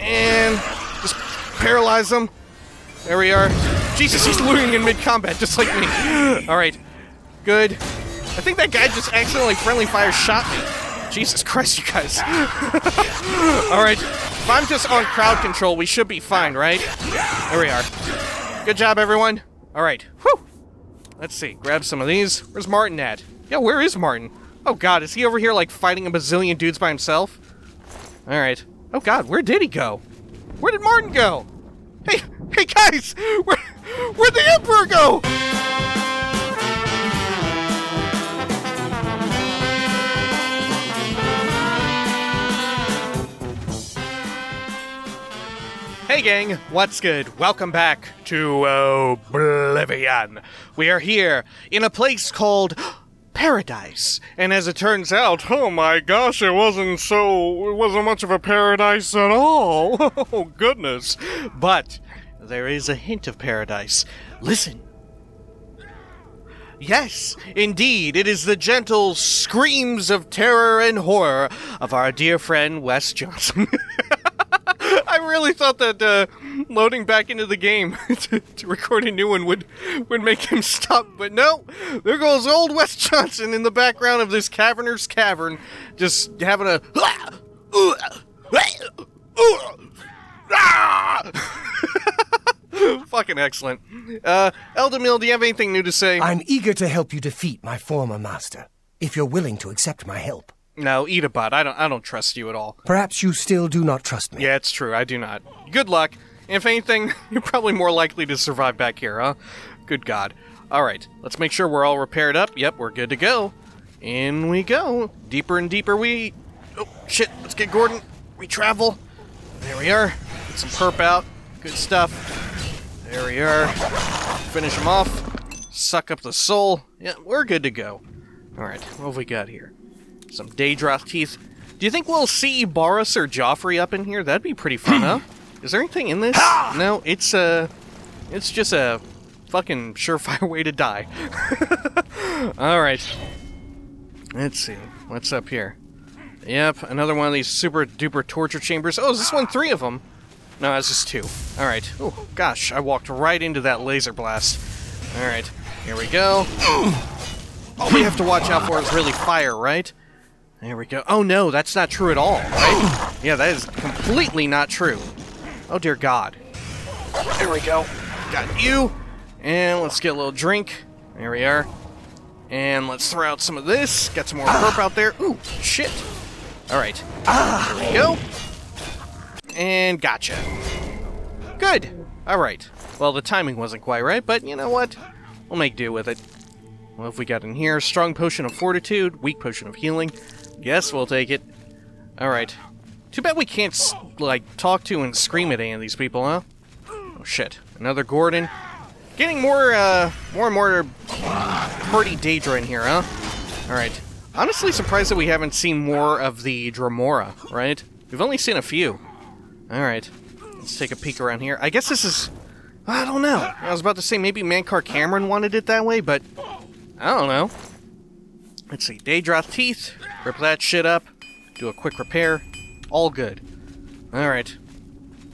And just paralyze him. There we are. Jesus, he's looting in mid-combat, just like me. Alright. Good. I think that guy just accidentally friendly fire shot me. Jesus Christ, you guys. Alright. If I'm just on crowd control, we should be fine, right? There we are. Good job, everyone. Alright. Whew. Let's see. Grab some of these. Where's Martin at? Yeah, where is Martin? Oh god, is he over here like fighting a bazillion dudes by himself? Alright. Oh god, where did he go? Where did Martin go? Hey, hey guys! Where, where'd the Emperor go? Hey gang, what's good? Welcome back to Oblivion. We are here in a place called Paradise. And as it turns out, oh my gosh, it wasn't so it wasn't much of a paradise at all. Oh goodness. But there is a hint of paradise. Listen. Yes, indeed, it is the gentle screams of terror and horror of our dear friend Wes Johnson. I really thought that uh, loading back into the game to, to, record a new one would would make him stop, but no. There goes old Wes Johnson in the background of this cavernous cavern, just having a. Fucking excellent. Uh, Eldamil, do you have anything new to say? I'm eager to help you defeat my former master, if you're willing to accept my help. No, eat a butt. I don't. I don't trust you at all. Perhaps you still do not trust me. Yeah, it's true. I do not. Good luck. If anything, you're probably more likely to survive back here, huh? Good God. All right, let's make sure we're all repaired up. Yep, we're good to go. In we go. Deeper and deeper we. Oh shit! Let's get Gordon. We travel. There we are. Get some perp out. Good stuff. There we are. Finish him off. Suck up the soul. Yeah, we're good to go. All right, what have we got here? Some Daedroth teeth. Do you think we'll see Baurus or Jauffre up in here? That'd be pretty fun, huh? Is there anything in this? No, it's uh it's just a fucking surefire way to die. Alright. Let's see. What's up here? Yep, another one of these super duper torture chambers. Oh, is this one three of them? No, that's just two. Alright. Oh, gosh, I walked right into that laser blast. Alright, here we go. All we have to watch out for is really fire, right? There we go. Oh no, that's not true at all, right? Yeah, that is completely not true. Oh dear God. There we go. Got you. And let's get a little drink. There we are. And let's throw out some of this. Got some more perp out there. Ooh, shit. Alright. There we go. And gotcha. Good. Alright. Well, the timing wasn't quite right, but you know what? We'll make do with it. What have we got in here? Strong potion of fortitude, weak potion of healing. Guess we'll take it. Alright. Too bad we can't, like, talk to and scream at any of these people, huh? Oh, shit. Another Gordon. Getting more, uh, more and more party Daedra in here, huh? Alright. Honestly surprised that we haven't seen more of the Dremora, right? We've only seen a few. Alright. Let's take a peek around here. I guess this is... I don't know. I was about to say maybe Mankar Camoran wanted it that way, but... I don't know. Let's see. Daedroth Teeth. Rip that shit up. Do a quick repair. All good. Alright.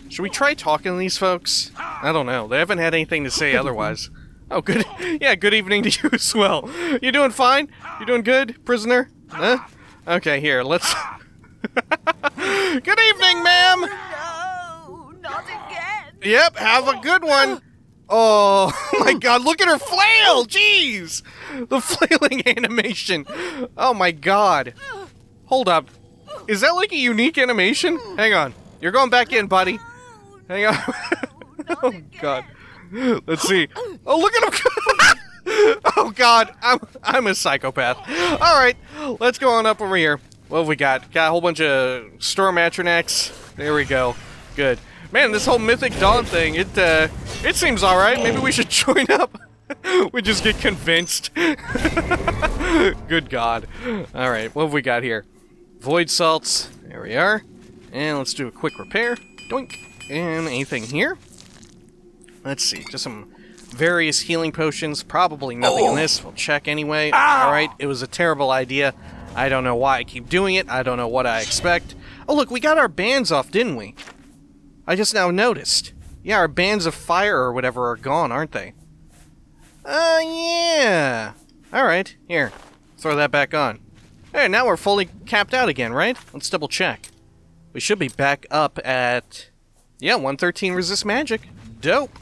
Should we try talking to these folks? I don't know. They haven't had anything to say otherwise. Oh, good. Yeah, good evening to you as well. You doing fine? You doing good, prisoner? Huh? Okay, here, let's... good evening, ma'am! No, not again. Yep, have a good one. Oh my god, look at her flail! Jeez! The flailing animation. Oh my god. Hold up. Is that like a unique animation? Hang on. You're going back in, buddy. Hang on. oh god. Let's see. Oh, look at him. oh god, I'm I'm a psychopath. All right, let's go on up over here. What have we got? Got a whole bunch of storm atronachs. There we go. Good. Man, this whole Mythic Dawn thing, it uh, it seems all right. Maybe we should join up. we just get convinced. Good God. All right, what have we got here? Void salts. There we are. And let's do a quick repair. Doink. And anything here? Let's see. Just some various healing potions. Probably nothing in oh. this. We'll check anyway. Ah. All right. It was a terrible idea. I don't know why I keep doing it. I don't know what I expect. Oh, look, we got our bands off, didn't we? I just now noticed. Yeah, our bands of fire or whatever are gone, aren't they? Uh, yeah. Alright, here. Throw that back on. Hey, now we're fully capped out again, right? Let's double check. We should be back up at. Yeah, 113 resist magic. Dope.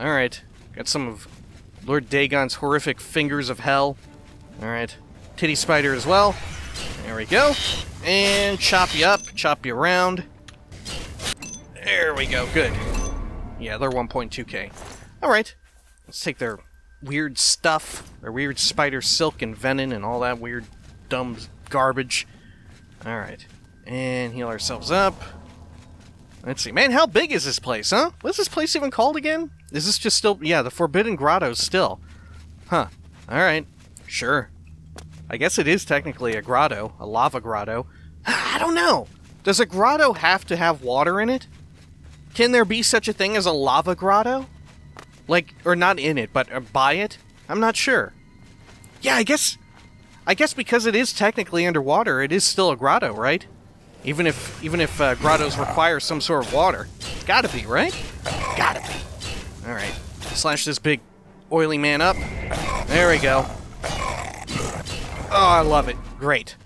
Alright. Got some of Lord Dagon's horrific fingers of hell. Alright. Titty spider as well. There we go. And chop you up, chop you around. There we go, good. Yeah, they're 1.2k. Alright. Let's take their weird stuff, or weird spider silk and venom and all that weird dumb garbage. Alright. And heal ourselves up. Let's see. Man, how big is this place, huh? What's this place even called again? Is this just still... Yeah, the Forbidden Grotto still. Huh. Alright. Sure. I guess it is technically a grotto, a lava grotto. I don't know. Does a grotto have to have water in it? Can there be such a thing as a lava grotto? Like, or not in it, but uh, by it? I'm not sure. Yeah, I guess. I guess because it is technically underwater, it is still a grotto, right? Even if even if uh, grottos require some sort of water, gotta be, right? Gotta be. All right, slash this big oily man up. There we go. Oh, I love it. Great.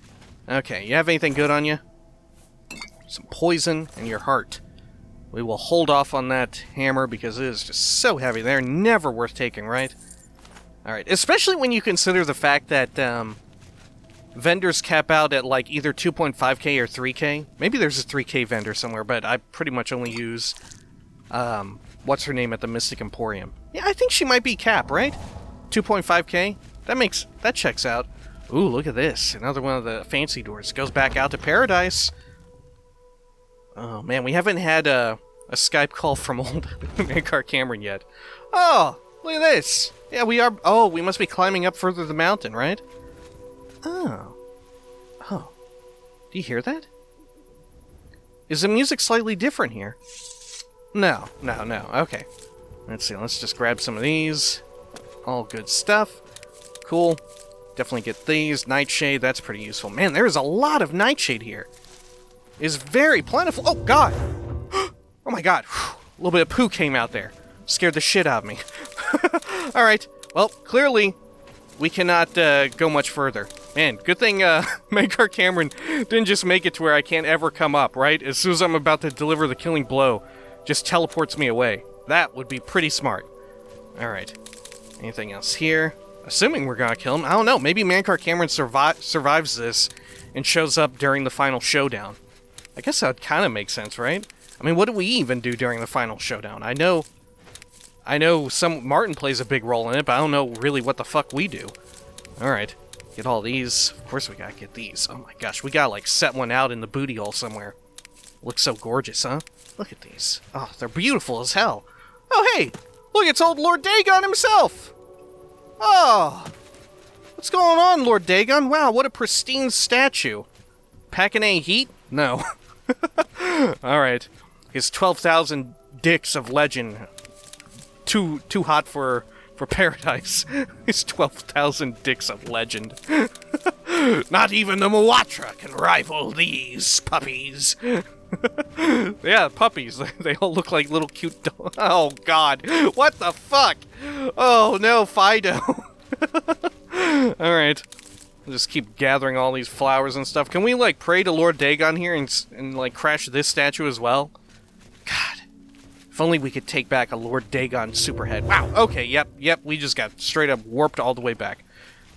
Okay, you have anything good on you? Some poison and your heart. We will hold off on that hammer because it is just so heavy. They're never worth taking, right? Alright, especially when you consider the fact that um, vendors cap out at like either 2.5k or 3k. Maybe there's a 3k vendor somewhere, but I pretty much only use um, what's her name at the Mystic Emporium. Yeah, I think she might be cap, right? 2.5k? That makes that checks out. Ooh, look at this. Another one of the fancy doors. Goes back out to paradise. Oh, man, we haven't had a, a Skype call from old Mankar Camoran yet. Oh, look at this. Yeah, we are... Oh, we must be climbing up further the mountain, right? Oh. Oh. Do you hear that? Is the music slightly different here? No, no, no. Okay. Let's see. Let's just grab some of these. All good stuff. Cool. Definitely get these. Nightshade, that's pretty useful. Man, there's a lot of nightshade here. Is very plentiful. Oh, God. oh, my God. A little bit of poo came out there. Scared the shit out of me. All right. Well, clearly, we cannot uh, go much further. Man, good thing uh, Mankar Camoran didn't just make it to where I can't ever come up, right? As soon as I'm about to deliver the killing blow, just teleports me away. That would be pretty smart. All right. Anything else here? Assuming we're gonna kill him. I don't know. Maybe Mankar Camoran survi- survives this and shows up during the final showdown. I guess that kind of makes sense, right? I mean, what do we even do during the final showdown? I know, I know some Martin plays a big role in it, but I don't know really what the fuck we do. All right, get all these. Of course, we gotta get these. Oh my gosh, we gotta like set one out in the booty hole somewhere. Looks so gorgeous, huh? Look at these. Oh, they're beautiful as hell. Oh hey, look, it's old Lord Dagon himself. Oh, what's going on, Lord Dagon? Wow, what a pristine statue. Packing any heat? No. All right. His 12,000 dicks of legend. Too too hot for for paradise. His 12,000 dicks of legend. Not even the Muatra can rival these puppies. yeah, puppies. They all look like little cute. Oh, God. What the fuck? Oh, no, Fido. all right. Just keep gathering all these flowers and stuff. Can we, like, pray to Lord Dagon here and, and like, crash this statue as well? God. If only we could take back a Lord Dagon superhead. Wow, okay, yep, yep, we just got straight up warped all the way back.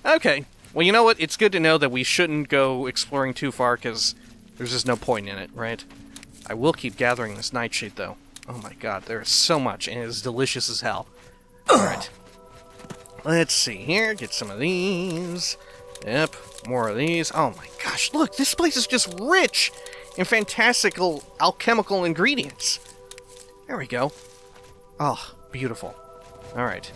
Okay, well, you know what? It's good to know that we shouldn't go exploring too far, because there's just no point in it, right? I will keep gathering this nightshade, though. Oh my god, there is so much, and it is delicious as hell. Alright. Let's see here, get some of these. Yep, more of these. Oh my gosh, look, this place is just rich in fantastical alchemical ingredients. There we go. Oh, beautiful. Alright,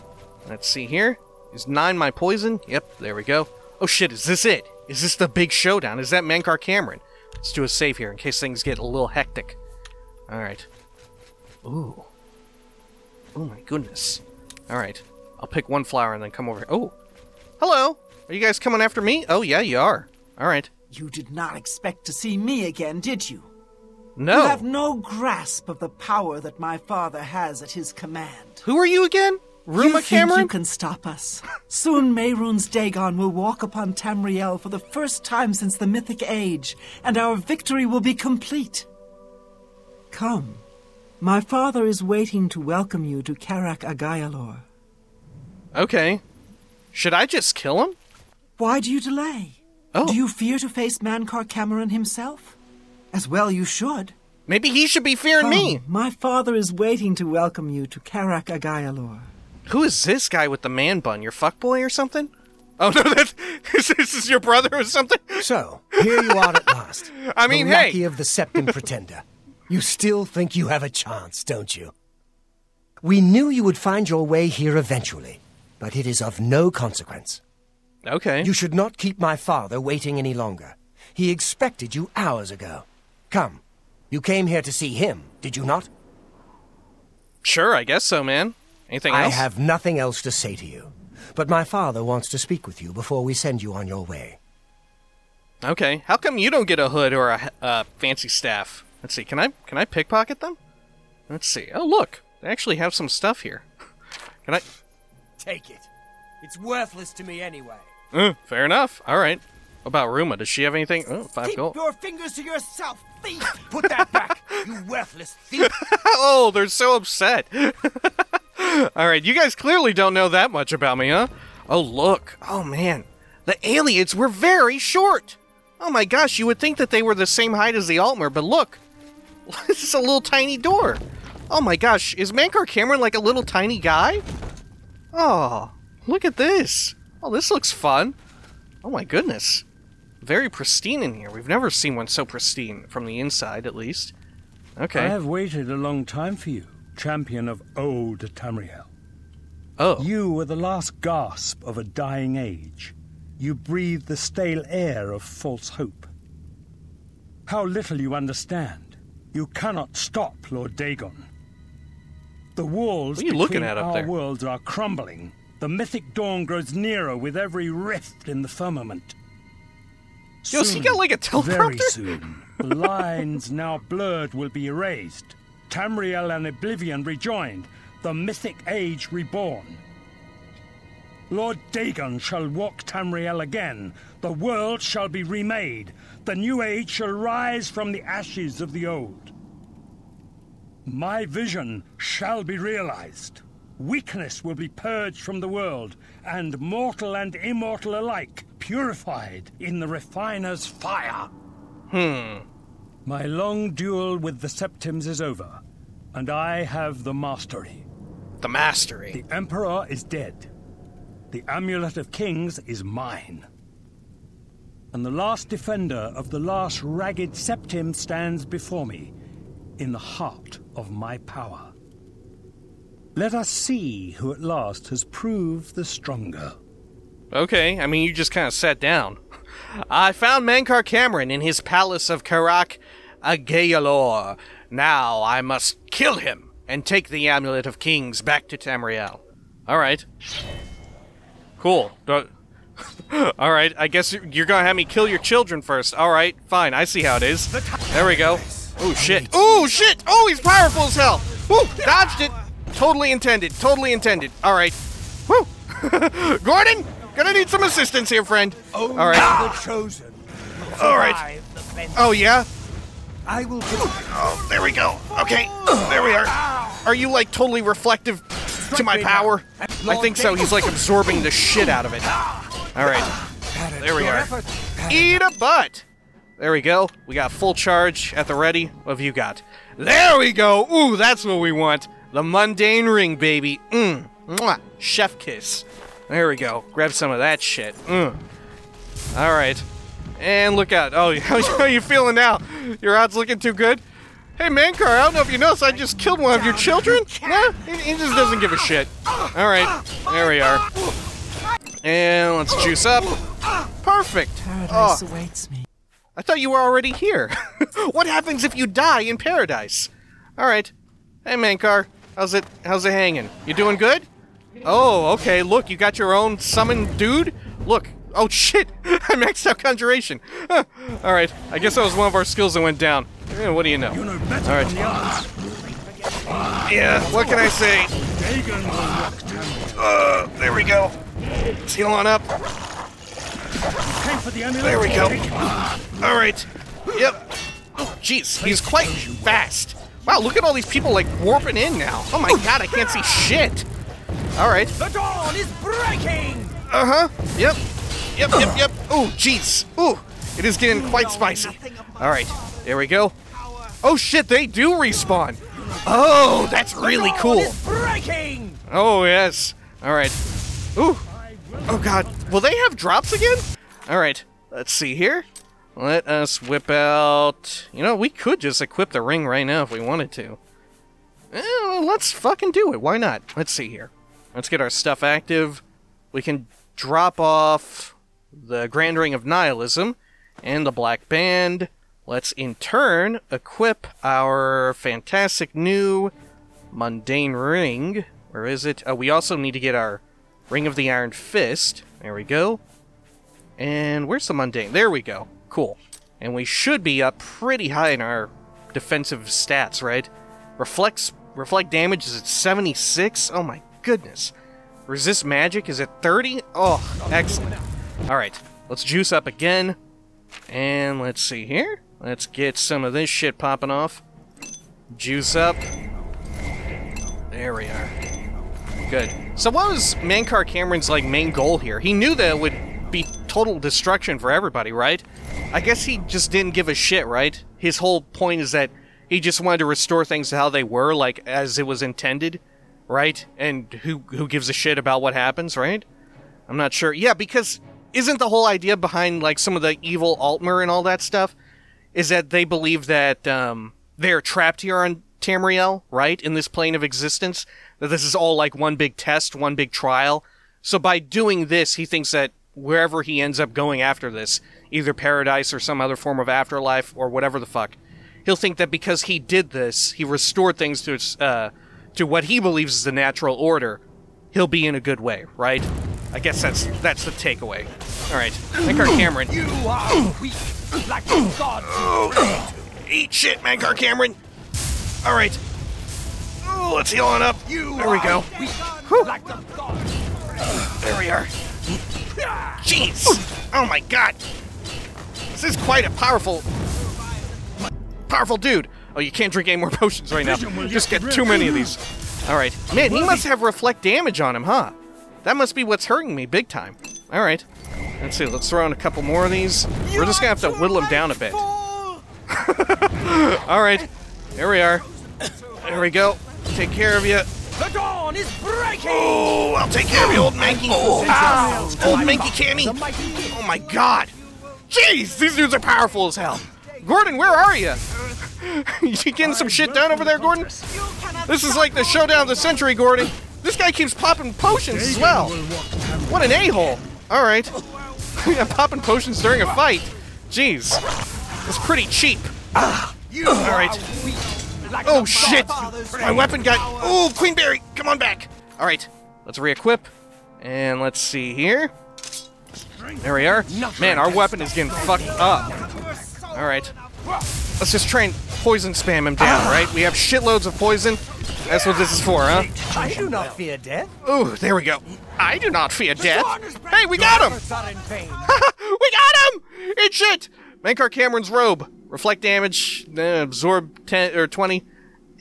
let's see here. Is 9 my poison? Yep, there we go. Oh shit, is this it? Is this the big showdown? Is that Mankar Camoran? Let's do a save here in case things get a little hectic. Alright. Ooh. Oh my goodness. Alright. I'll pick one flower and then come over. Here. Oh! Hello! Are you guys coming after me? Oh, yeah, you are. Alright. You did not expect to see me again, did you? No. You have no grasp of the power that my father has at his command. Who are you again? you Ruma think Camoran? you can stop us? Soon Mehrunes Dagon will walk upon Tamriel for the first time since the Mythic Age, and our victory will be complete. Come. My father is waiting to welcome you to Carac Agaialor. Okay. Should I just kill him? Why do you delay? Oh. Do you fear to face Mankar Camoran himself? As well you should. Maybe he should be fearing me. My father is waiting to welcome you to Carac Agaialor. Who is this guy with the man bun? Your fuckboy or something? Oh no, that's this is your brother or something. So, here you are at last. I mean, the hey. of the Septim Pretender. You still think you have a chance, don't you? We knew you would find your way here eventually, but it is of no consequence. Okay. You should not keep my father waiting any longer. He expected you hours ago. Come, you came here to see him, did you not? Sure, I guess so, man. Anything else? I have nothing else to say to you, but my father wants to speak with you before we send you on your way. Okay. How come you don't get a hood or a uh, fancy staff? Let's see. Can I can I pickpocket them? Let's see. Oh, look. They actually have some stuff here. Can I? Take it. It's worthless to me anyway. Uh, fair enough. All right. About Ruma? Does she have anything? Oh, five Keep gold. your fingers to yourself, thief! Put that back, you worthless thief! oh, they're so upset. All right, you guys clearly don't know that much about me, huh? Oh, look. Oh, man. The aliens were very short. Oh my gosh, you would think that they were the same height as the Altmer, but look. this is a little tiny door. Oh my gosh, is Mankar Camoran like a little tiny guy? Oh, look at this. Oh, this looks fun. Oh my goodness. Very pristine in here. We've never seen one so pristine, from the inside at least. Okay. I have waited a long time for you, champion of old Tamriel. oh. You were the last gasp of a dying age. You breathed the stale air of false hope. How little you understand. You cannot stop Lord Dagon. The walls What are you between looking at up our there? worlds are crumbling. The mythic dawn grows nearer with every rift in the firmament. Yo, Soon, got like a Very soon, the lines now blurred will be erased. Tamriel and Oblivion rejoined, the mythic age reborn. Lord Dagon shall walk Tamriel again. The world shall be remade. The new age shall rise from the ashes of the old. My vision shall be realized. Weakness will be purged from the world, and mortal and immortal alike purified in the refiner's fire. Hmm. My long duel with the Septims is over, and I have the mastery. The mastery. The Emperor is dead. The Amulet of Kings is mine. And the last defender of the last ragged Septim stands before me, in the heart of my power. Let us see who at last has proved the stronger. Okay, I mean, you just kind of sat down. I found Mankar Camoran in his palace of Carac Agaialor. Now I must kill him and take the Amulet of Kings back to Tamriel. Alright. Cool. Alright, I guess you're gonna have me kill your children first. Alright, fine, I see how it is. There we go. Oh shit. Oh shit! Oh, he's powerful as hell! Woo! Dodged it! Totally intended, totally intended. Alright. Woo! Gordon! Gonna need some assistance here, friend. Only Alright. the chosen. will All right. the. Oh, yeah? I will give Oh, there we go. Okay, there we are. Are you, like, totally reflective to my power? I think so. He's, like, absorbing the shit out of it. Alright, there we are. Eat a butt! There we go. We got full charge at the ready. What have you got? There we go! Ooh, that's what we want. The mundane ring, baby. Mmm. Mwah. Chef kiss. There we go. Grab some of that shit. Mm. Alright. And look out. Oh, how are you feeling now? Your odds looking too good? Hey, Mankar, I don't know if you noticed, I just killed one of your children. Nah, he, he just doesn't give a shit. Alright, there we are. And let's juice up. Perfect. Paradise Oh, awaits me. I thought you were already here. what happens if you die in paradise? Alright. Hey, Mankar, how's it, how's it hanging? You doing good? Oh, okay, look, you got your own summon dude? Look. Oh, shit! I maxed out Conjuration. Huh. Alright, I guess that was one of our skills that went down. Yeah, what do you know? You know All right. than the others. Yeah, what can I say? Dagon will walk Tamriel. Uh, there we go. Let's heal on up. Came for the amulet. There we go. All right. Yep. Oh, jeez, he's quite fast. Wow, look at all these people like warping in now. Oh my god, I can't see shit. All right. The dawn is breaking! Uh huh. Yep. Yep. Yep. Yep. Oh, jeez. Ooh, it is getting quite spicy. All right. There we go. Oh shit, they do respawn. Oh, that's really cool. Oh yes. All right. Ooh. Oh god. Will they have drops again? All right. Let's see here. Let us whip out. You know, we could just equip the ring right now if we wanted to. Eh, well, let's fucking do it. Why not? Let's see here. Let's get our stuff active. We can drop off the Grand Ring of Nihilism and the Black Band. Let's in turn equip our fantastic new mundane ring. Where is it? Oh, we also need to get our Ring of the Iron Fist. There we go. And where's the mundane? There we go. Cool. And we should be up pretty high in our defensive stats, right? Reflects reflect damage is at 76. Oh my goodness. Resist magic is at 30. Oh, excellent. All right, let's juice up again. And let's see here. Let's get some of this shit popping off. Juice up. There we are. Good. So what was Mankar Camoran's like main goal here? He knew that it would be total destruction for everybody, right? I guess he just didn't give a shit, right? His whole point is that he just wanted to restore things to how they were, like as it was intended, right? And who who gives a shit about what happens, right? I'm not sure. Yeah, because isn't the whole idea behind like some of the evil Altmer and all that stuff is that they believe that um, they're trapped here on Tamriel, right, in this plane of existence. That this is all like one big test, one big trial. So by doing this, he thinks that wherever he ends up going after this, either paradise or some other form of afterlife or whatever the fuck, he'll think that because he did this, he restored things to its uh, to what he believes is the natural order. He'll be in a good way, right? I guess that's that's the takeaway. All right, Mankar Camoran. You are weak, like the gods Eat shit, Mankar Camoran. All right. Let's heal on up. you There we go. weak, like the. There we are. Jeez. Oh my god. This is quite a powerful, powerful dude. Oh, you can't drink any more potions right now. Just get too many of these. All right. Man, he must have reflect damage on him, huh? That must be what's hurting me big time. All right. Let's see. Let's throw in a couple more of these. We're just gonna have to whittle him down a bit. All right. Here we are. There we go. Take care of you. The dawn is breaking! Oh, I'll take care of you, old manky. Ow, old ah, manky cammy. The mighty king. Oh my god! Jeez, these dudes are powerful as hell. Gordon, where are you? you getting some shit done over there, Gordon? This is like the showdown of the century, Gordon. This guy keeps popping potions as well. Dagon will walk Tamriel. What an a-hole. All right. yeah, popping potions during a fight. Jeez, it's pretty cheap. Ah, you All right. Like Oh shit! My weapon got. Oh, Queenberry, come on back. All right, let's re-equip, and let's see here. There we are. Man, our weapon is getting fucked up. All right, let's just try and poison spam him down. Ah. Right? We have shitloads of poison. That's what this is for, huh? I do not fear death. Ooh, there we go. I do not fear death. Hey, we got him! Are in pain. we got him! It's shit! Mankar Camoran's robe. Reflect damage, then absorb 10 or 20.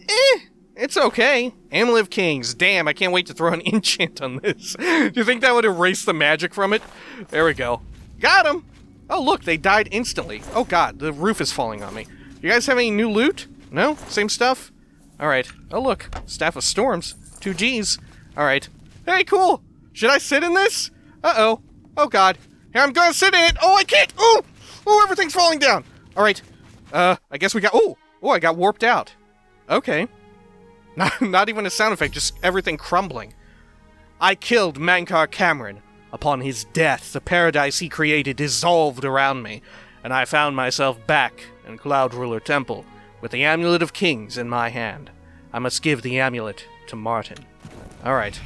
Eh, it's okay. Amulet of Kings. Damn, I can't wait to throw an enchant on this. Do you think that would erase the magic from it? There we go. Got him! Oh, look, they died instantly. Oh, God, the roof is falling on me. You guys have any new loot? No? Same stuff? Alright. Oh, look. Staff of Storms. Two G's. Alright. Hey, cool! Should I sit in this? Uh-oh. Oh, God. Here, I'm gonna sit in it! Oh, I can't! Oh! Oh, everything's falling down! Alright. Uh, I guess we got... Oh! Oh, I got warped out. Okay. Not, not even a sound effect, just everything crumbling. I killed Mankar Camoran. Upon his death, the paradise he created dissolved around me, and I found myself back in Cloud Ruler Temple with the Amulet of Kings in my hand. I must give the amulet to Martin. Alright.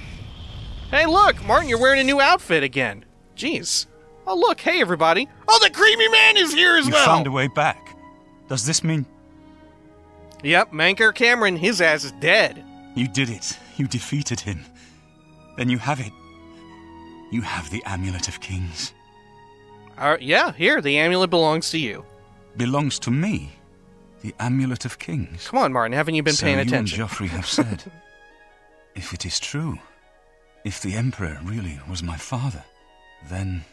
Hey, look! Martin, you're wearing a new outfit again. Jeez. Oh, look, hey, everybody. Oh, the Creamy Man is here as You well! found a way back. Does this mean Yep, Mankar Camoran, his ass is dead. You did it. You defeated him. Then you have it. You have the Amulet of Kings. Uh, yeah, here, the amulet belongs to you. Belongs to me. The Amulet of Kings. Come on, Martin, haven't you been so paying you attention? and Jauffre have said. if it is true, if the Emperor really was my father, then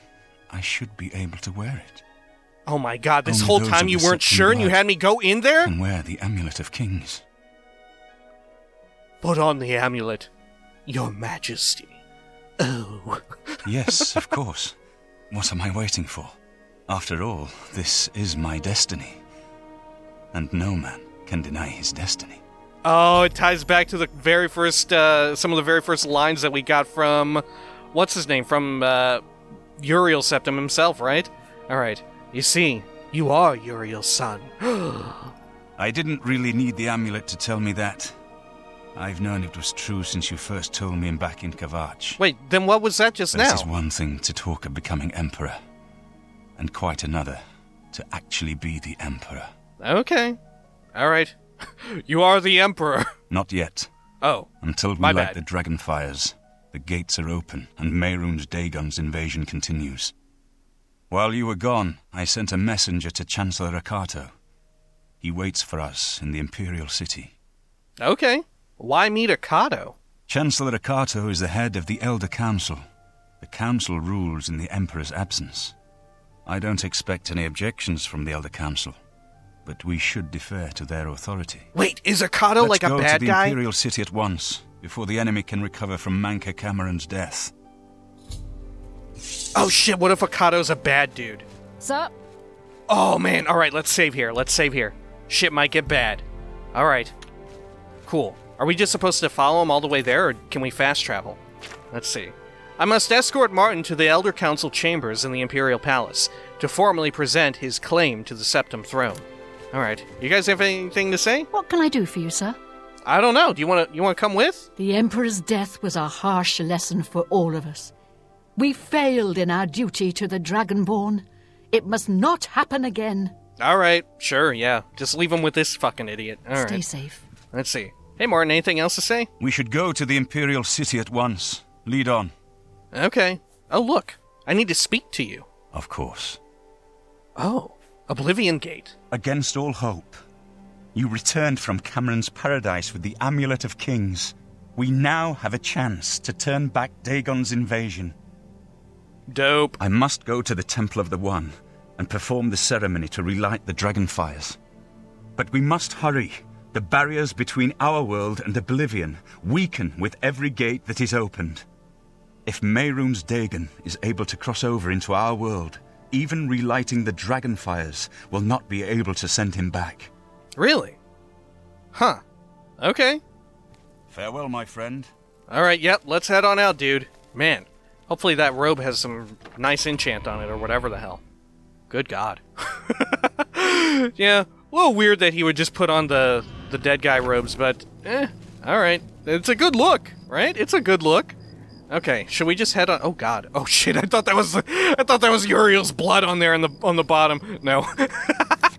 I should be able to wear it. Oh my god, this Only whole time you weren't sure and you had me go in there? And wear the Amulet of Kings. Put on the amulet, Your Majesty. Oh. Yes, of course. What am I waiting for? After all, this is my destiny. And no man can deny his destiny. Oh, it ties back to the very first, uh, some of the very first lines that we got from, what's his name? From, uh, Uriel Septim himself, right? Alright. You see, you are Uriel's son. I didn't really need the amulet to tell me that. I've known it was true since you first told me back in Kvatch. Wait, then what was that just But now? it is one thing to talk of becoming emperor, and quite another to actually be the emperor. Okay. Alright. you are the Emperor. Not yet. Oh. Until we My light bad. the dragon fires, the gates are open, and Mehrunes Dagon's invasion continues. While you were gone, I sent a messenger to Chancellor Ocato. He waits for us in the Imperial City. Okay. Why meet Ocato? Chancellor Ocato is the head of the Elder Council. The Council rules in the Emperor's absence. I don't expect any objections from the Elder Council, but we should defer to their authority. Wait, is Ocato Let's like a go to the guy? Imperial City at once, before the enemy can recover from Mankar Camoran's death. Oh shit, what if Ocato's a bad dude? Sup? Oh man, alright, let's save here. Let's save here. Shit might get bad. Alright. Cool. Are we just supposed to follow him all the way there, or can we fast travel? Let's see. I must escort Martin to the Elder Council chambers in the Imperial Palace to formally present his claim to the Septim Throne. Alright. You guys have anything to say? What can I do for you, sir? I don't know. Do you wanna you wanna come with? The Emperor's death was a harsh lesson for all of us. We failed in our duty to the Dragonborn. It must not happen again. Alright, sure, yeah. Just leave him with this fucking idiot. Stay Alright. safe. Let's see. Hey Martin, anything else to say? We should go to the Imperial City at once. Lead on. Okay. Oh look. I need to speak to you. Of course. Oh. Oblivion Gate. Against all hope, you returned from Camoran's paradise with the Amulet of Kings. We now have a chance to turn back Dagon's invasion. Dope. I must go to the Temple of the One and perform the ceremony to relight the dragon fires. But we must hurry. The barriers between our world and Oblivion weaken with every gate that is opened. If Mehrunes Dagon is able to cross over into our world, even relighting the dragon fires will not be able to send him back. Really? Huh. Okay. Farewell, my friend. Alright, yep, let's head on out, dude. Man, hopefully that robe has some nice enchant on it or whatever the hell. Good god. yeah, a little weird that he would just put on the, the dead guy robes, but eh, alright. It's a good look, right? It's a good look. Okay, should we just head on? Oh God! Oh shit! I thought that was I thought that was Uriel's blood on there on the on the bottom. No.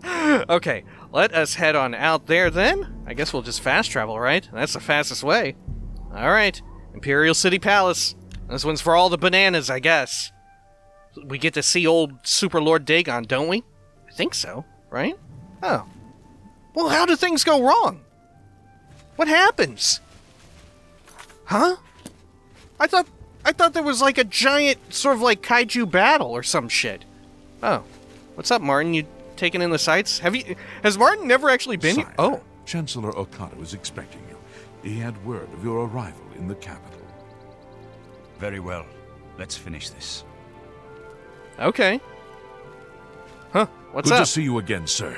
okay, let us head on out there then. I guess we'll just fast travel, right? That's the fastest way. All right, Imperial City Palace. This one's for all the bananas, I guess. We get to see old Super Lord Dagon, don't we? I think so, right? Oh. Well, how do things go wrong? What happens? Huh? I thought I thought there was like a giant sort of like kaiju battle or some shit. Oh. What's up, Martin? You taking in the sights? Have you has Martin never actually been here? Oh. Chancellor Ocato is expecting you. He had word of your arrival in the capital. Very well. Let's finish this. Okay. Huh. What's Good up? to see you again, sir.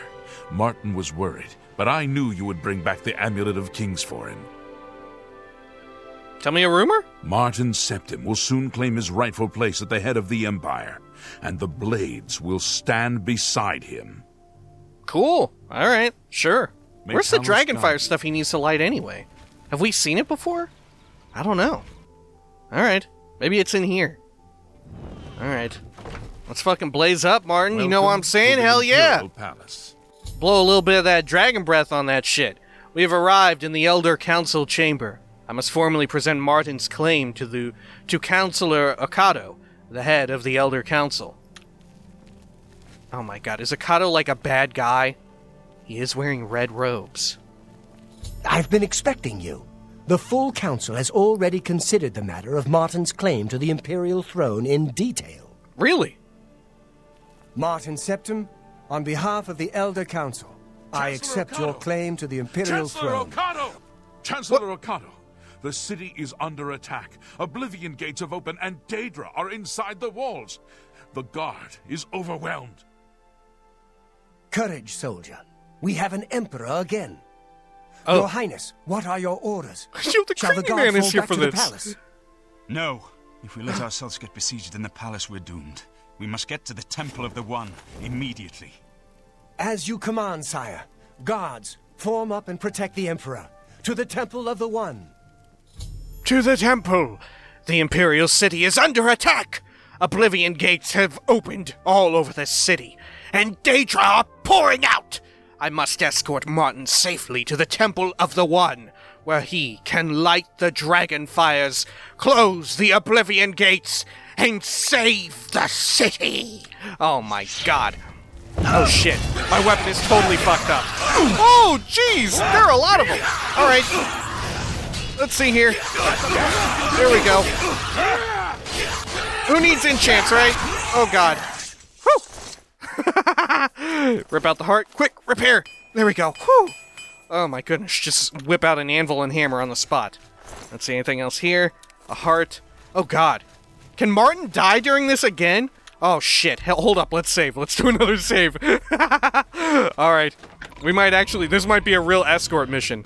Martin was worried, but I knew you would bring back the Amulet of Kings for him. Tell me a rumor? Martin Septim will soon claim his rightful place at the head of the Empire, and the Blades will stand beside him. Cool. All right. Sure. May Where's the Dragonfire stuff he needs to light anyway? Have we seen it before? I don't know. All right. Maybe it's in here. All right. Let's fucking blaze up, Martin. you know what I'm saying? Hell yeah. Palace. Blow a little bit of that dragon breath on that shit. We have arrived in the Elder Council chamber. I must formally present Martin's claim to the to Councillor Ocato, the head of the Elder Council. Oh my god, is Ocato like a bad guy? He is wearing red robes. I've been expecting you. The full council has already considered the matter of Martin's claim to the imperial throne in detail. Really? Martin Septim, on behalf of the Elder Council, I Chancellor accept your claim to the imperial Chancellor throne. Ocato! Chancellor Ocato, the city is under attack. Oblivion gates have opened and Daedra are inside the walls. The guard is overwhelmed. Courage, soldier. We have an emperor again. Oh. Your Highness, what are your orders? Yo, the Shall the Creighton guard Man is here back for to the this. palace? No. If we let ourselves get besieged in the palace, we're doomed. We must get to the Temple of the One immediately. As you command, sire. Guards, form up and protect the emperor. To the Temple of the One. To the temple! The Imperial City is under attack! Oblivion gates have opened all over the city, and Daedra are pouring out! I must escort Martin safely to the Temple of the One, where he can light the dragon fires, close the Oblivion gates, and save the city! Oh my god. Oh shit. My weapon is totally fucked up. Oh jeez! There are a lot of them! Alright. Let's see here. There we go. Who needs enchants, right? Oh god. Rip out the heart. Quick, repair. There we go. Whew! Oh my goodness. Just whip out an anvil and hammer on the spot. Let's see anything else here. A heart. Oh god. Can Martin die during this again? Oh shit. Hell, hold up. Let's save. Let's do another save. Alright. We might actually. This might be a real escort mission.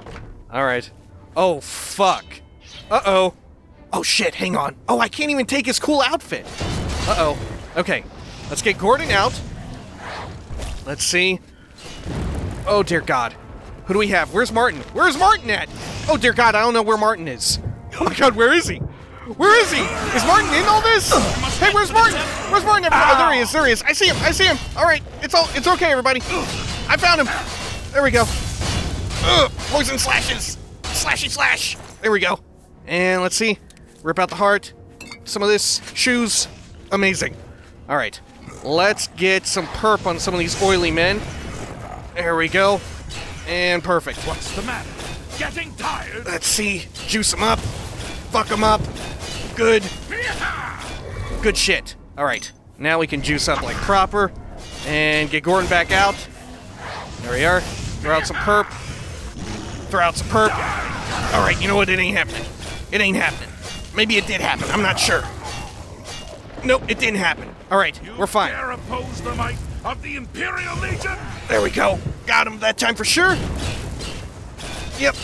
Alright. Oh fuck. Uh oh. Shit, hang on. Oh, I can't even take his cool outfit. Uh oh. Okay, let's get Gordon out. Let's see. Oh dear God. Who do we have? Where's Martin? Where's Martin at? Oh dear God, I don't know where Martin is. Oh my God, where is he? Where is he? Is Martin in all this? Hey, where's Martin? Where's Martin? Oh, ah. there he is. There he is. I see him. I see him. All right, it's all. It's okay, everybody. I found him. There we go. Ugh, poison slashes. Slashy slash. There we go. And let's see. Rip out the heart. Some of this. Shoes. Amazing. All right. Let's get some perp on some of these oily men. There we go. And perfect. What's the matter? Getting tired? Let's see. Juice them up. Fuck them up. Good. Good shit. All right. Now we can juice up like proper. And get Gordon back out. There we are. Throw out some perp. Throw out some perp. All right, you know what? It ain't happening. It ain't happening. Maybe it did happen. I'm not sure. Nope, it didn't happen. All right, we're fine. Dare oppose the might of the Imperial Legion? There we go. Got him that time for sure. Yep.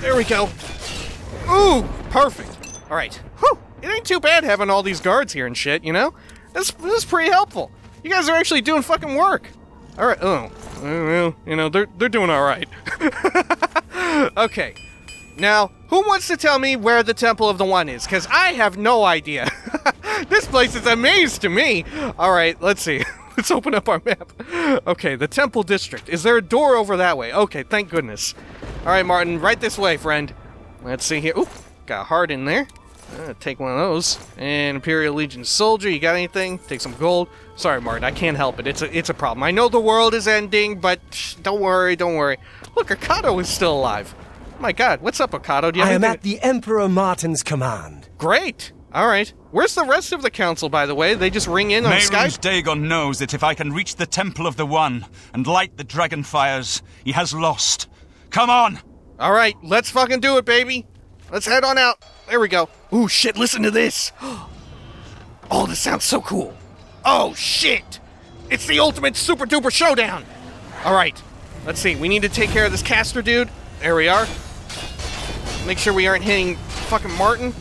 There we go. Ooh, perfect. All right. Whew. It ain't too bad having all these guards here and shit, you know? This, this is pretty helpful. You guys are actually doing fucking work. All right. Oh, well, you know, they're, they're doing all right. okay. Now, who wants to tell me where the Temple of the One is? Because I have no idea. this place is a maze to me. All right, let's see. let's open up our map. Okay, the Temple District. Is there a door over that way? Okay, thank goodness. All right, Martin, right this way, friend. Let's see here. Oop, got a heart in there. Uh, take one of those. And Imperial Legion soldier, you got anything? Take some gold. Sorry, Martin, I can't help it. It's a it's a problem. I know the world is ending, but shh, don't worry, don't worry. Look, Ocato is still alive. My God, what's up, Ocato? Do you have I am anything? at the Emperor Martin's command. Great. All right. Where's the rest of the council, by the way? They just ring in on Mehrunes Skype. Dagon knows that if I can reach the Temple of the One and light the dragon fires, he has lost. Come on! All right, let's fucking do it, baby. Let's head on out. There we go. Ooh, shit, listen to this. Oh, this sounds so cool. Oh, shit. It's the ultimate super duper showdown. All right, let's see. We need to take care of this caster dude. There we are. Make sure we aren't hitting fucking Martin.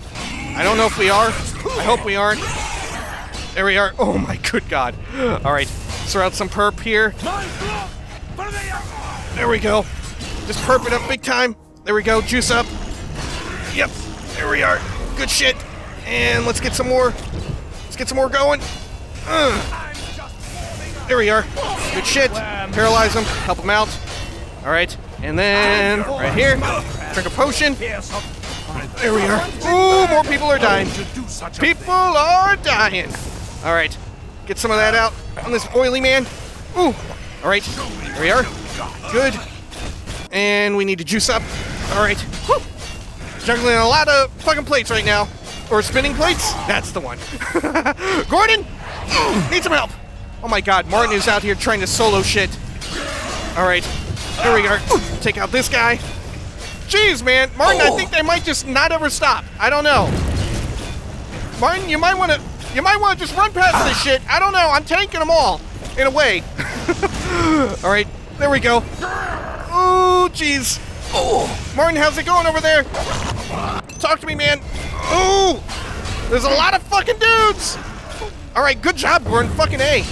I don't know if we are. I hope we aren't. There we are. Oh my good god. All right, throw out some perp here. There we go. Just perp it up big time. There we go. Juice up. Yep. There we are. Good shit. And let's get some more. Let's get some more going. Ugh. There we are. Good shit. Paralyze him. Help him out. All right. And then, right here, drink a potion. There we are. Ooh, more people are dying. People are dying. All right, get some of that out on this oily man. Ooh. All right, there we are. Good. And we need to juice up. All right. Whew. Juggling a lot of fucking plates right now. Or spinning plates? That's the one. Gordon! Need some help! Oh my god, Martin is out here trying to solo shit. Alright, here we are. Take out this guy. Jeez, man. Martin, I think they might just not ever stop. I don't know. Martin, you might want to... You might want to just run past this shit. I don't know. I'm tanking them all. In a way. Alright, there we go. Oh, jeez. Oh, Martin, how's it going over there? Talk to me, man. Ooh, there's a lot of fucking dudes. All right, good job, Gordon. Fucking A.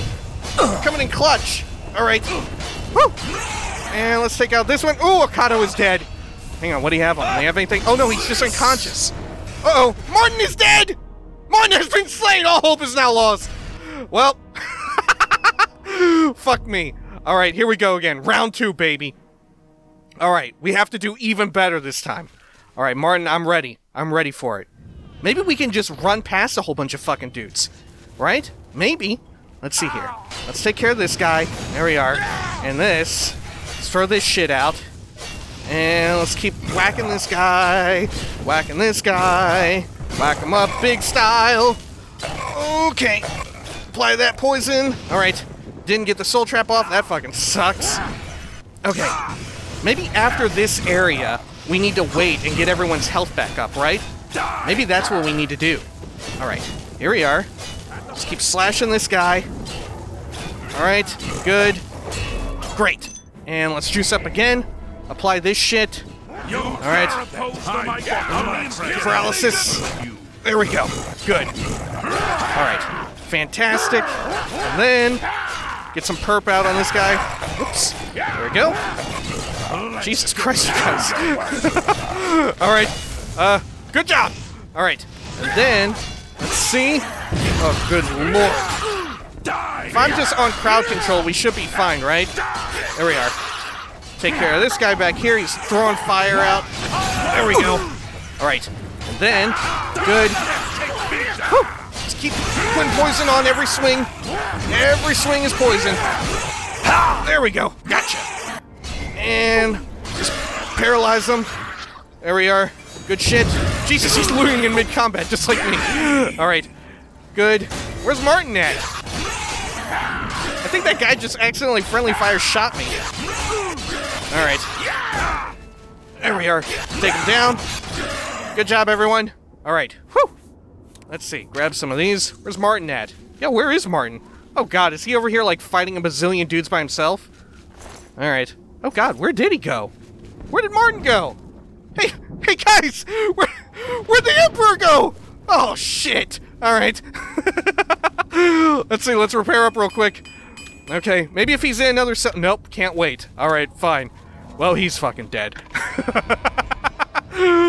Coming in clutch. All right. Woo. And let's take out this one. Ooh, Ocato is dead. Hang on, what do you have on? Do you have anything? Oh no, he's just unconscious. Uh-oh, Martin is dead. Martin has been slain. All hope is now lost. Well, fuck me. All right, here we go again. Round two, baby. All right, we have to do even better this time. All right, Martin, I'm ready. I'm ready for it. Maybe we can just run past a whole bunch of fucking dudes. Right? Maybe. Let's see here. Let's take care of this guy. There we are. And this. Throw this shit out. And let's keep whacking this guy. Whacking this guy. Whack him up big style. Okay. Apply that poison. Alright. Didn't get the soul trap off. That fucking sucks. Okay. Maybe after this area, we need to wait and get everyone's health back up, right? Maybe that's what we need to do. Alright. Here we are. Just keep slashing this guy. Alright. Good. Great. And let's juice up again. Apply this shit. All right. Paralysis. There we go. Good. Alright. Fantastic. And then get some perp out on this guy. Oops. There we go. Jesus Christ, guys. Alright. Uh, good job. Alright. And then, let's see. Oh, good lord. If I'm just on crowd control, we should be fine, right? There we are. Take care of this guy back here. He's throwing fire out. There we go. All right. And then, good. Whew. Just keep putting poison on every swing. Every swing is poison. There we go. Gotcha. And just paralyze them. There we are. Good shit. Jesus, he's looting in mid-combat, just like me. All right. Good. Where's Martin at? I think that guy just accidentally friendly fire shot me. All right. There we are. Take him down. Good job, everyone. All right. Whew. Let's see. Grab some of these. Where's Martin at? Yeah, where is Martin? Oh God, is he over here like fighting a bazillion dudes by himself? All right. Oh God, where did he go? Where did Martin go? Hey, hey guys, where, where'd the Emperor go? Oh shit. All right. let's see. Let's repair up real quick. Okay, maybe if he's in another cell. Nope, can't wait. All right, fine. Well, he's fucking dead.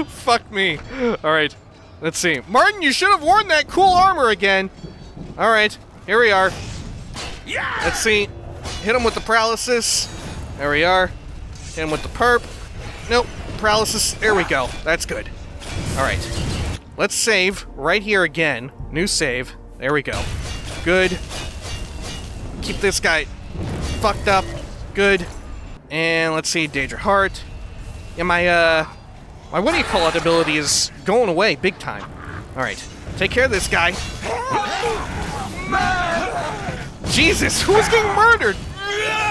Fuck me. All right, let's see. Martin, you should have worn that cool armor again. All right, here we are. Yeah! Let's see. Hit him with the paralysis. There we are. Hit him with the perp. Nope, paralysis. There we go. That's good. All right. Let's save right here again. New save. There we go. Good. Keep this guy fucked up. Good. And let's see, Daedra Heart. Yeah, my, uh, my what do you call it ability is going away big time. Alright, take care of this guy. Jesus, who is getting murdered?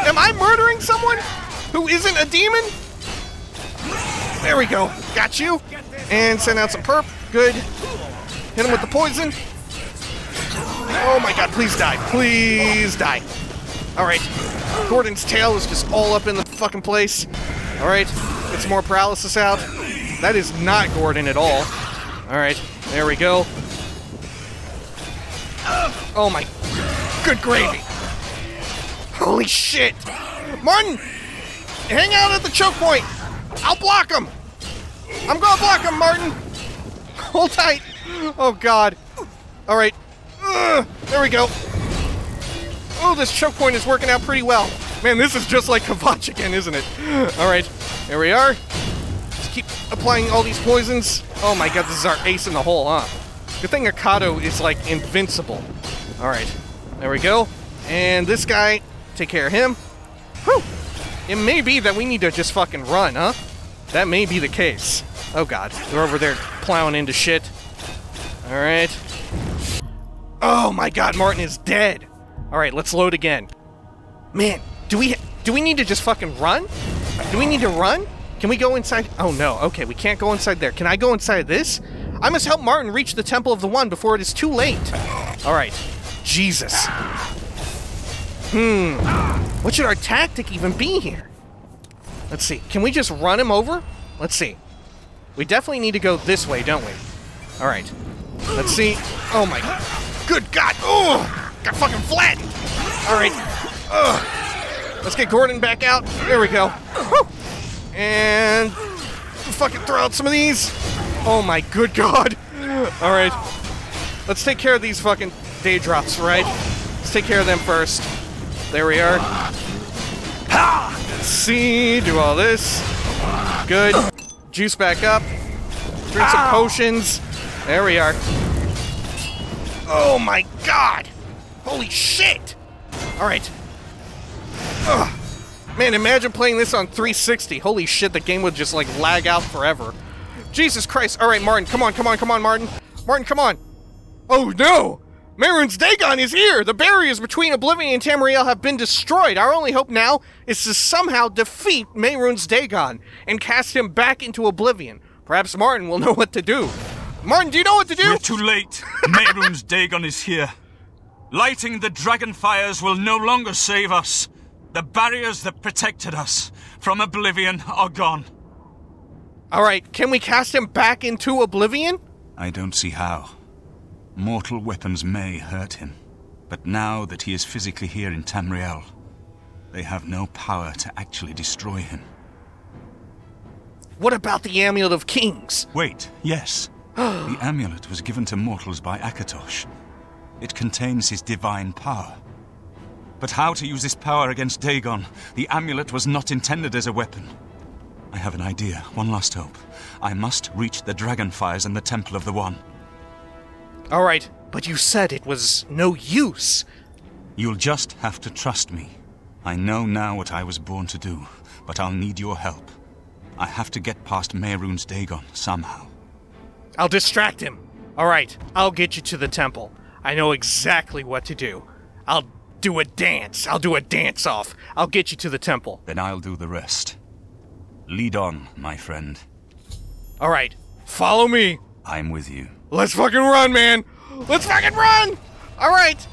Am I murdering someone who isn't a demon? There we go. Got you. And send out some perp. Good. Hit him with the poison. Oh my god, please die. Please die. Alright. Gordon's tail is just all up in the fucking place. Alright. Get some more paralysis out. That is not Gordon at all. Alright. There we go. Oh my. Good gravy. Holy shit. Martin! Hang out at the choke point. I'll block him. I'm gonna block him, Martin. Hold tight. Oh god. All There we go. Oh, this choke point is working out pretty well. Man, this is just like Kvatch again, isn't it? Alright, there we are. Just keep applying all these poisons. Oh my god, this is our ace in the hole, huh? Good thing Ocato is like invincible. Alright, there we go. And this guy, take care of him. Whew! It may be that we need to just fucking run, huh? That may be the case. Oh god, they're over there plowing into shit. Alright. Oh my god, Martin is dead. Alright, let's load again. Man, do we do we need to just fucking run? Do we need to run? Can we go inside? Oh no, okay, we can't go inside there. Can I go inside this? I must help Martin reach the Temple of the One before it is too late. Alright. Jesus. Hmm. What should our tactic even be here? Let's see. Can we just run him over? Let's see. We definitely need to go this way, don't we? Alright. Let's see. Oh my. Good God. Oh! Got fucking flattened. Alright. Ugh. Let's get Gordon back out. There we go. And. Fucking throw out some of these. Oh my good God. Alright. Let's take care of these fucking Daedroths, right? Let's take care of them first. There we are. Ha! Let's see. Do all this. Good. Juice back up. Drink some potions. There we are. Oh my god! Holy shit! Alright. Man, imagine playing this on 360. Holy shit, the game would just like lag out forever. Jesus Christ. Alright, Martin, come on, come on, come on, Martin. Martin, come on. Oh no! Mehrunes Dagon is here! The barriers between Oblivion and Tamriel have been destroyed. Our only hope now is to somehow defeat Mehrunes Dagon and cast him back into Oblivion. Perhaps Martin will know what to do. Martin, do you know what to do? We're too late. Mehrunes Dagon is here. Lighting the dragon fires will no longer save us. The barriers that protected us from Oblivion are gone. Alright, can we cast him back into Oblivion? I don't see how. Mortal weapons may hurt him, but now that he is physically here in Tamriel, they have no power to actually destroy him. What about the Amulet of Kings? Wait, yes. the amulet was given to mortals by Akatosh. It contains his divine power. But how to use this power against Dagon? The amulet was not intended as a weapon. I have an idea, one last hope. I must reach the Dragonfires and the Temple of the One. Alright, but you said it was no use. You'll just have to trust me. I know now what I was born to do, but I'll need your help. I have to get past Mehrunes Dagon somehow. I'll distract him. Alright, I'll get you to the temple. I know exactly what to do. I'll do a dance. I'll do a dance off. I'll get you to the temple. Then I'll do the rest. Lead on, my friend. Alright, follow me. I'm with you. Let's fucking run, man. Let's fucking run. Alright.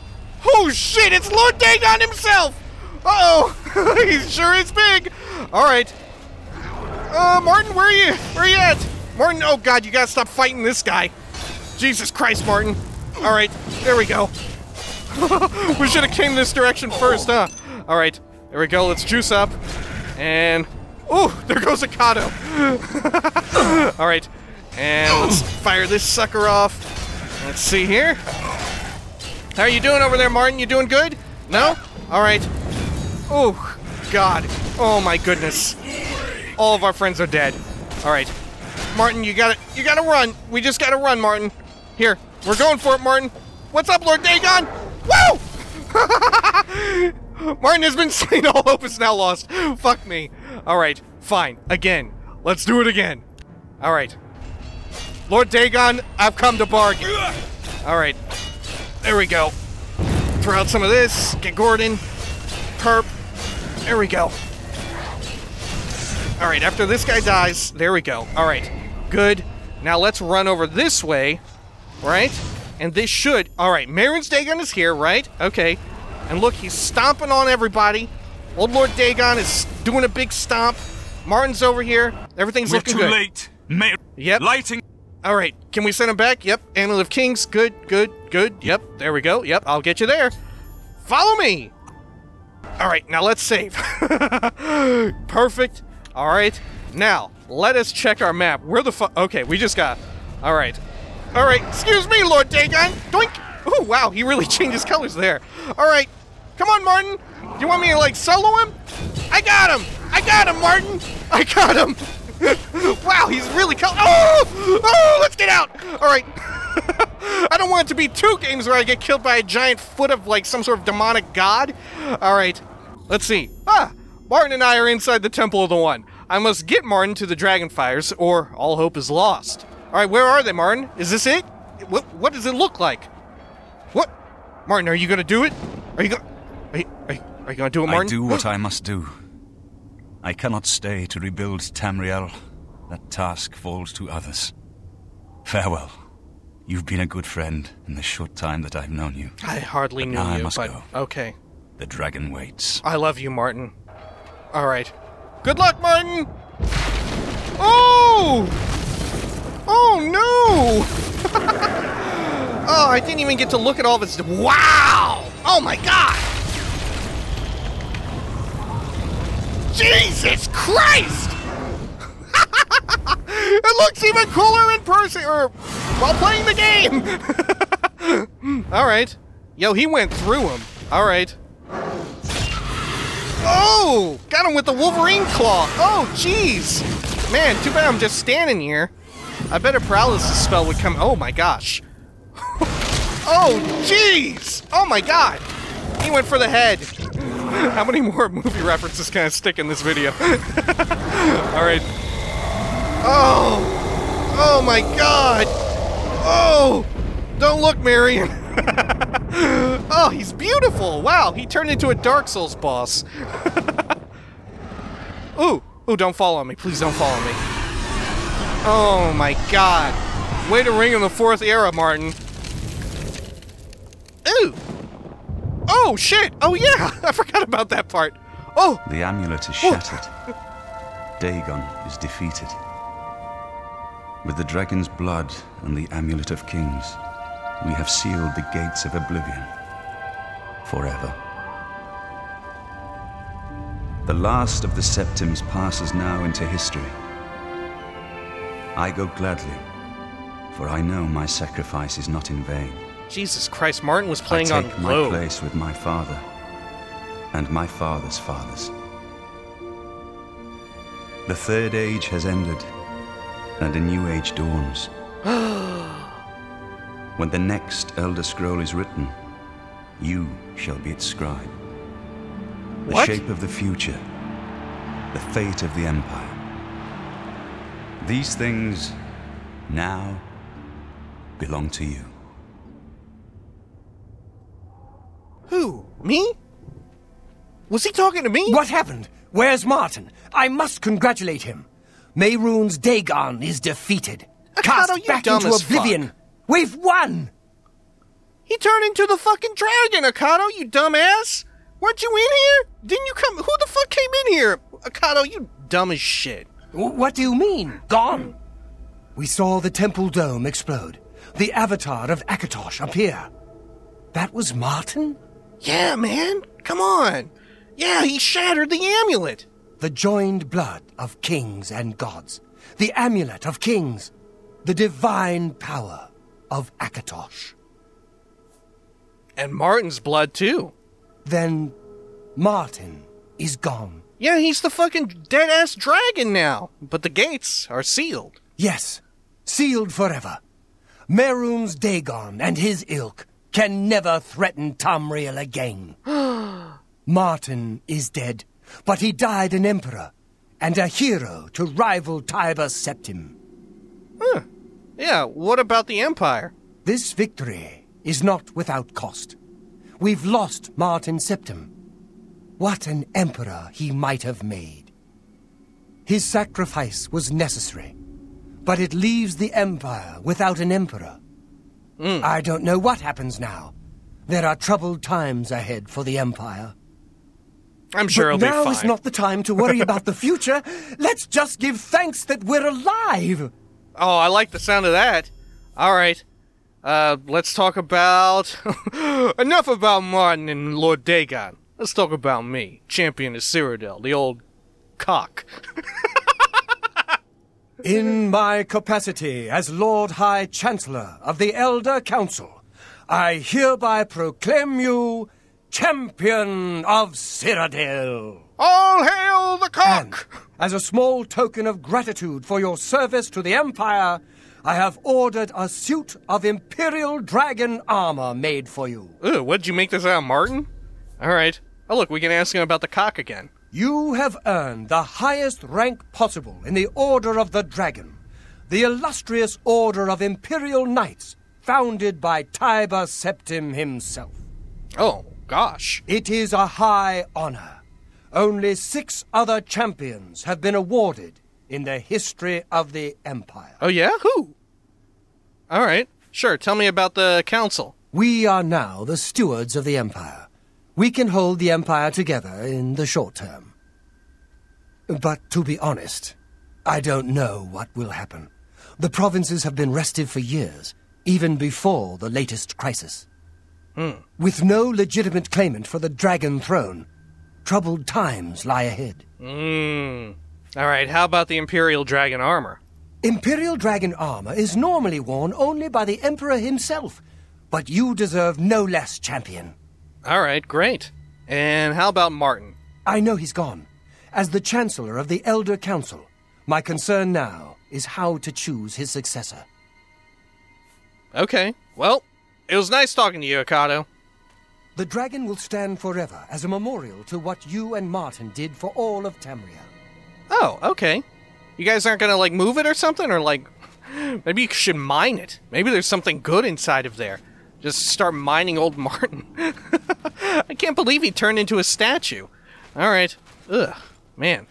Oh shit, it's Lord Dagon himself. Uh oh, he sure is big. Alright. Uh, Martin, where are you? Where are you at? Martin, oh god, you gotta stop fighting this guy. Jesus Christ, Martin. Alright, there we go. we should have came this direction first, huh? Alright, there we go, let's juice up. And... Ooh, there goes Ocato. Alright, and let's fire this sucker off. Let's see here. How are you doing over there, Martin? You doing good? No? Alright. Oh, God. Oh, my goodness. All of our friends are dead. Alright. Martin, you gotta, you gotta run. We just gotta run, Martin. Here, we're going for it, Martin. What's up, Lord Dagon? Woo! Martin has been slain. All hope is now lost. Fuck me. Alright, fine. Again. Let's do it again. Alright. Lord Dagon, I've come to bargain. Alright. There we go. Throw out some of this. Get Gordon. Perp. There we go. Alright, after this guy dies, there we go. Alright, good. Now let's run over this way, right? And this should... Alright, Mehrunes Dagon is here, right? Okay. And look, he's stomping on everybody. Old Lord Dagon is doing a big stomp. Martin's over here. Everything's We're looking too good. late. May- Yep. Lighting. All right, can we send him back? Yep. Amulet of Kings. Good, good, good. Yep. There we go. Yep. I'll get you there. Follow me. All right. Now let's save. Perfect. All right. Now let us check our map. Where the fuck? Okay, we just got. All right. All right. Excuse me, Lord Dagon. Doink. Oh wow, he really changes colors there. All right. Come on, Martin. Do you want me to like solo him? I got him. I got him, Martin. I got him. wow, he's really co- Oh! Oh, let's get out. All right. I don't want it to be two games where I get killed by a giant foot of like some sort of demonic god. All right. Let's see. Ah, Martin and I are inside the Temple of the One. I must get Martin to the Dragonfires, or all hope is lost. All right, where are they, Martin? Is this it? What What does it look like? What, Martin? Are you gonna do it? Are you gonna? Are you, are you, are you gonna do it, Martin? I do what I must do. I cannot stay to rebuild Tamriel. That task falls to others. Farewell. You've been a good friend in the short time that I've known you. I hardly But knew now I must but go. okay. The dragon waits. I love you, Martin. All right. Good luck, Martin. Oh! Oh no! oh, I didn't even get to look at all this. Wow! Oh my god! Jesus Christ! it looks even cooler in person, or while playing the game. all right. Yo, he went through him. All right. Oh! Got him with the Wolverine claw. Oh, jeez. Man, too bad I'm just standing here. I bet a paralysis spell would come. Oh my gosh. oh, jeez. Oh my god. He went for the head. How many more movie references can I stick in this video? All right. Oh. Oh my god. Oh. Don't look, Marion. oh, he's beautiful. Wow, he turned into a Dark Souls boss. ooh, ooh, don't follow me. Please don't follow me. Oh my god. Way to ring in the fourth era, Martin. Ooh. Oh, shit. Oh, yeah. I forgot about that part. Oh, The amulet is shattered. Dagon is defeated. With the dragon's blood and the amulet of kings, we have sealed the gates of oblivion forever. The last of the septims passes now into history. I go gladly, for I know my sacrifice is not in vain. Jesus Christ. Martin was playing I on take my low. place with my father and my father's fathers. The third age has ended, and a new age dawns. when the next Elder Scroll is written, you shall be its scribe. The What? shape of the future, the fate of the Empire. These things now belong to you. Who? Me? Was he talking to me? What happened? Where's Martin? I must congratulate him. Mehrunes Dagon is defeated. Cast Ocato, you back dumb into as oblivion. fuck. We've won! He turned into the fucking dragon, Ocato, you dumbass! Weren't you in here? Didn't you come? Who the fuck came in here? Ocato, you dumb as shit. W- what do you mean? Gone? We saw the temple dome explode. The avatar of Akatosh appear. That was Martin? Yeah, man. Come on. Yeah, he shattered the amulet. The joined blood of kings and gods. The amulet of kings. The divine power of Akatosh. And Martin's blood, too. Then Martin is gone. Yeah, he's the fucking dead ass dragon now. But the gates are sealed. Yes, sealed forever. Mehrunes Dagon and his ilk can never threaten Tamriel again. Martin is dead, but he died an emperor and a hero to rival Tiber Septim. Yeah, what about the Empire? This victory is not without cost. We've lost Martin Septim. What an emperor he might have made. His sacrifice was necessary, but it leaves the empire without an emperor. Hmm. I don't know what happens now. There are troubled times ahead for the empire. I'm sure but now is not the time to worry about the future. Let's just give thanks that we're alive. Oh, I like the sound of that. All right. Uh, let's talk about. Enough about Martin and Lord Dagon. Let's talk about me, champion of Cyrodiil, the old cock. In my capacity as Lord High Chancellor of the Elder Council, I hereby proclaim you champion of Cyrodiil. All hail the And, cock! As a small token of gratitude for your service to the Empire, I have ordered a suit of Imperial Dragon armor made for you. Ooh, what'd you make this out of, Martin? Alright. Oh, look, we can ask him about the cock again. You have earned the highest rank possible in the Order of the Dragon, the illustrious Order of Imperial Knights, founded by Tiber Septim himself. Oh, gosh. It is a high honor. Only six other champions have been awarded in the history of the Empire. Oh, yeah? Who? Alright. Sure, tell me about the council. We are now the stewards of the Empire. We can hold the Empire together in the short term. But to be honest, I don't know what will happen. The provinces have been restive for years, even before the latest crisis. Hmm. With no legitimate claimant for the Dragon Throne, troubled times lie ahead. Mmm. Alright, how about the Imperial Dragon armor? Imperial Dragon armor is normally worn only by the Emperor himself, but you deserve no less, champion. Alright, great. And how about Martin? I know he's gone. As the Chancellor of the Elder Council, my concern now is how to choose his successor. Okay. Well, it was nice talking to you, Ocato. The dragon will stand forever as a memorial to what you and Martin did for all of Tamriel. Oh, okay. You guys aren't gonna, like, move it or something? Or, like, maybe you should mine it. Maybe there's something good inside of there. Just start mining old Martin. I can't believe he turned into a statue. Alright. Ugh. Man.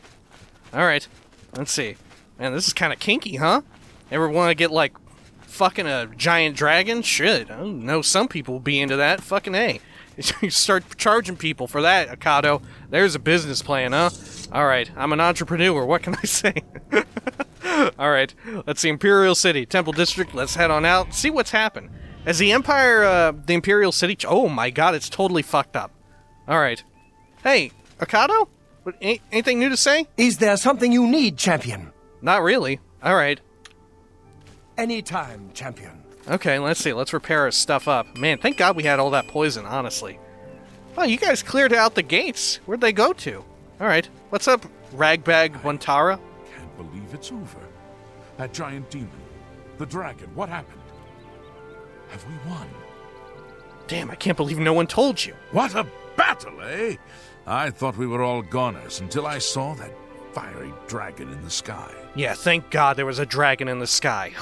Alright. Let's see. Man, this is kind of kinky, huh? Ever want to get, like, fucking a giant dragon? Shit. I know some people will be into that. Fucking A. You start charging people for that, Ocato. There's a business plan, huh? Alright, I'm an entrepreneur. What can I say? Alright, let's see. Imperial City, Temple District. Let's head on out. See what's happened. As the Empire, uh, the Imperial City. Ch- oh my god, it's totally fucked up. Alright. Hey, Ocato? What, a- anything new to say? Is there something you need, champion? Not really. Alright. Anytime, champion. Okay, let's see. Let's repair our stuff up. Man, thank God we had all that poison, honestly. Oh, you guys cleared out the gates. Where'd they go to? Alright. What's up, Ragbag Buntara? Can't believe it's over. That giant demon, the dragon, what happened? Have we won? Damn, I can't believe no one told you. What a battle, eh? I thought we were all goners until I saw that fiery dragon in the sky. Yeah, thank God there was a dragon in the sky.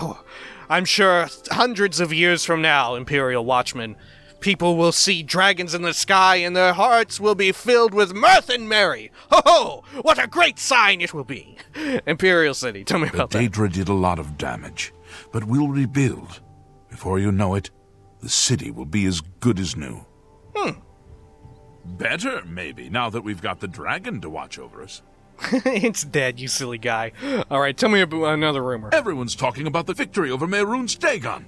I'm sure hundreds of years from now, Imperial Watchmen, people will see dragons in the sky and their hearts will be filled with mirth and merry. Ho ho! What a great sign it will be! Imperial City, tell me about that. Daedra did a lot of damage, but we'll rebuild. Before you know it, the city will be as good as new. Hmm. Better, maybe, now that we've got the dragon to watch over us. it's dead, you silly guy. Alright, tell me about another rumor. Everyone's talking about the victory over Mehrunes Dagon.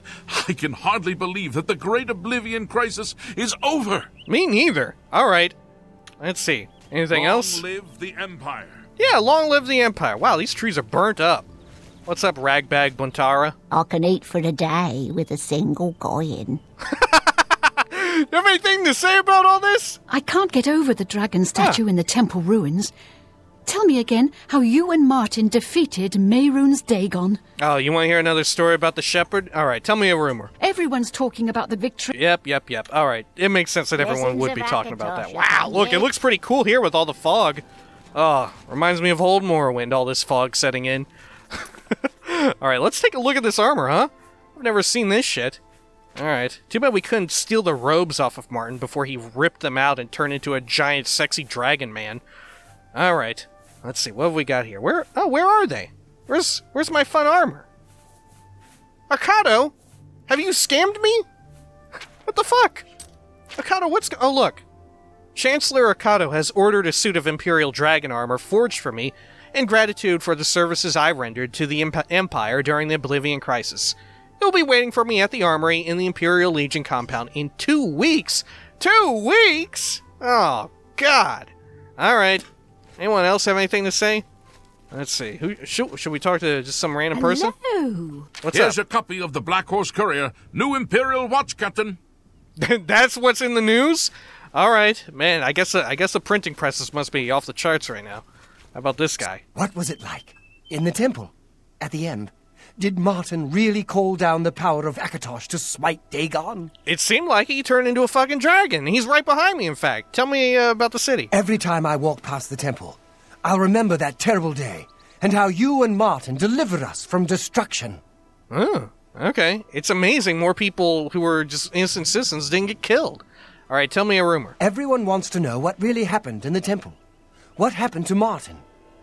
I can hardly believe that the Great Oblivion Crisis is over. Me neither. Alright. Let's see. Anything Long else? live the Empire. Yeah, long live the Empire. Wow, these trees are burnt up. What's up, Ragbag Buntara? I can eat for the day with a single coin. You have anything to say about all this? I can't get over the dragon statue ah. in the temple ruins. Tell me again how you and Martin defeated Mehrunes Dagon. Oh, you want to hear another story about the shepherd? All right, tell me a rumor. Everyone's talking about the victory. Yep, yep, yep. All right, it makes sense that everyone would be talking about that. Wow, look, it looks pretty cool here with all the fog. Oh, reminds me of Old Morrowind, all this fog setting in. all right, let's take a look at this armor, huh? I've never seen this shit. All right, too bad we couldn't steal the robes off of Martin before he ripped them out and turned into a giant, sexy dragon man. All right, let's see what have we got here. Where? Oh, where are they? Where's Where's my fun armor? Ocato, have you scammed me? What the fuck? Ocato, what's Oh, look. Chancellor Ocato has ordered a suit of Imperial Dragon armor forged for me in gratitude for the services I rendered to the Emp- Empire during the Oblivion Crisis. It will be waiting for me at the armory in the Imperial Legion compound in two weeks. Two weeks? Oh, God. All right. Anyone else have anything to say? Let's see. Who should, should we talk to just some random person? Hello. What's Here's up? a copy of the Black Horse Courier, new Imperial Watch Captain. That's what's in the news? All right, man. I guess uh, I guess the printing presses must be off the charts right now. How about this guy? What was it like? In the temple? At the end? Did Martin really call down the power of Akatosh to smite Dagon? It seemed like he turned into a fucking dragon. He's right behind me. In fact, tell me uh, about the city. Every time I walk past the temple, I'll remember that terrible day and how you and Martin delivered us from destruction. Oh, okay. It's amazing more people who were just innocent citizens didn't get killed. All right, tell me a rumor. Everyone wants to know what really happened in the temple. What happened to Martin?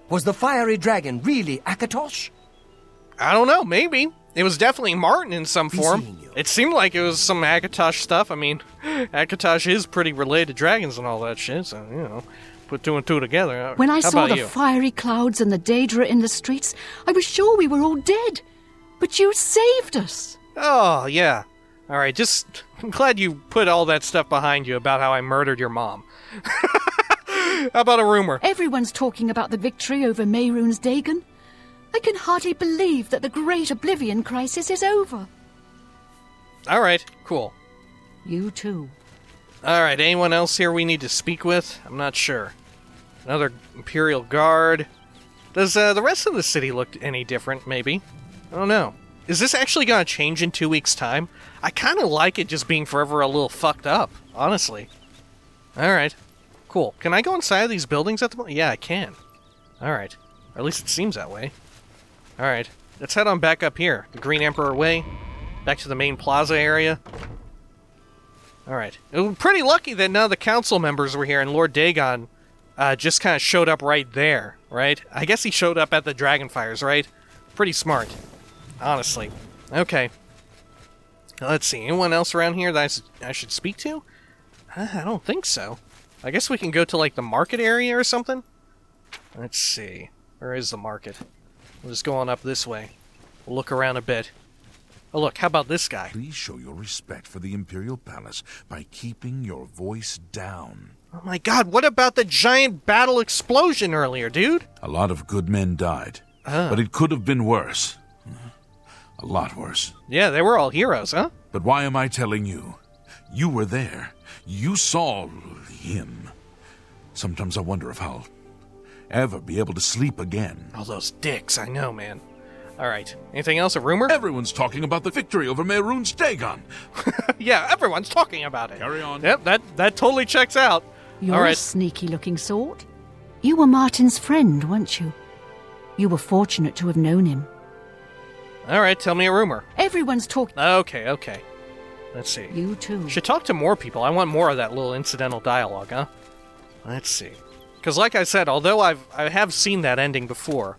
Was the fiery dragon really Akatosh? I don't know. Maybe it was definitely Martin in some form. It seemed like it was some Akatosh stuff. I mean, Akatosh is pretty related to dragons and all that shit. So you know, put two and two together. When I How saw the you? fiery clouds and the Daedra in the streets, I was sure we were all dead. But you saved us. Oh yeah. All right. Just I'm glad you put all that stuff behind you about how I murdered your mom. How about a rumor? Everyone's talking about the victory over Mehrunes Dagon. I can hardly believe that the Great Oblivion Crisis is over. All right. Cool. You too. All right. Anyone else here we need to speak with? I'm not sure. Another Imperial Guard. Does uh, the rest of the city look any different? Maybe. I don't know. Is this actually going to change in two weeks' time? I kind of like it just being forever a little fucked up, honestly. All right. Cool. Can I go inside of these buildings at the moment? Yeah, I can. All right. Or at least it seems that way. All right. Let's head on back up here. The Green Emperor Way. Back to the main plaza area. All right. It was pretty lucky that none of the council members were here and Lord Dagon uh, just kind of showed up right there, right? I guess he showed up at the Dragonfires, right? Pretty smart, honestly. Okay. Let's see. Anyone else around here that I should speak to? Uh, I don't think so. I guess we can go to like the market area or something. Let's see. Where is the market? We'll just go on up this way. We'll look around a bit. Oh, look. How about this guy? Please show your respect for the Imperial Palace by keeping your voice down. Oh my god, what about the giant battle explosion earlier, dude? A lot of good men died, Ah. but it could have been worse. A lot worse. Yeah, they were all heroes, huh? But why am I telling you? You were there. You saw him. Sometimes I wonder if I'll ever be able to sleep again. All those dicks, I know, man. Alright. Anything else? A rumor? Everyone's talking about the victory over Mehrunes Dagon. yeah, everyone's talking about it. Carry on. Yep, that, that totally checks out. You're All a sneaky looking sort. You were Martin's friend, weren't you? You were fortunate to have known him. Alright, tell me a rumor. Everyone's talking. Okay, okay. Let's see. You too. Should talk to more people. I want more of that little incidental dialogue, huh? Let's see. Because, like I said, although I've I have seen that ending before,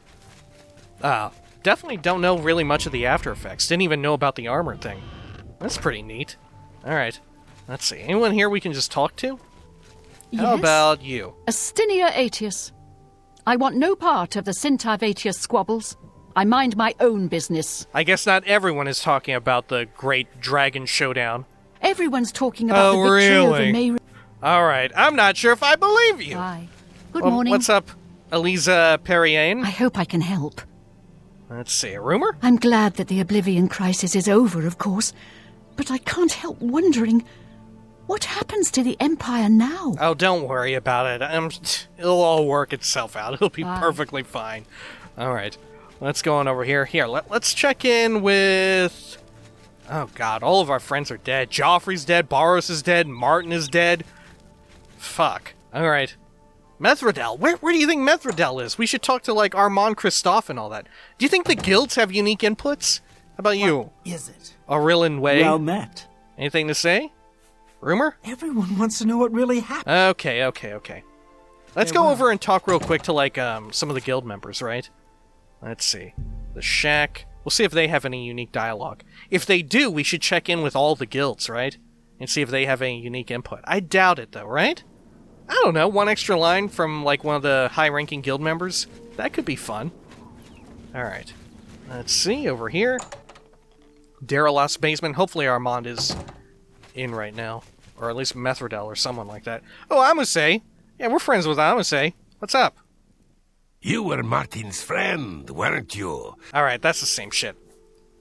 uh, definitely don't know really much of the after effects. Didn't even know about the armor thing. That's pretty neat. All right. Let's see. Anyone here we can just talk to? How about you? Astinia Aetius. I want no part of the Sintiv Aetius squabbles. I mind my own business. I guess not everyone is talking about the Great Dragon Showdown. Everyone's talking about Oh, the victory really? over Mehrunes. All right. I'm not sure if I believe you. Hi. Good Well, morning. What's up, Eliza Perriane? I hope I can help. Let's see. A rumor? I'm glad that the Oblivion crisis is over, of course, but I can't help wondering what happens to the Empire now? Oh, don't worry about it. Um, it'll all work itself out. It'll be Bye. perfectly fine. All right, let's go on over here. Here, let, let's check in with. Oh God, all of our friends are dead. Jauffre's dead. Baurus is dead. Martin is dead. Fuck. All right. Methredhel. Where, where do you think Methredhel is? We should talk to like Armand Christophe and all that. Do you think the guilds have unique inputs? How about you, Is it? Aurelin Way? Well met. Anything to say? Rumor? Everyone wants to know what really happened. Okay, okay, okay. Let's Hey, go over and talk real quick to like um some of the guild members, right? Let's see. The Shack. We'll see if they have any unique dialogue. If they do, we should check in with all the guilds, right? And see if they have any unique input. I doubt it though, right? I don't know, one extra line from like one of the high-ranking guild members. That could be fun. All right. Let's see over here. Dareloth's basement. Hopefully Armand is in right now, or at least Methredhel or someone like that. Oh, Amusei. Yeah, we're friends with Amusei. What's up? You were Martin's friend, weren't you? All right, that's the same shit.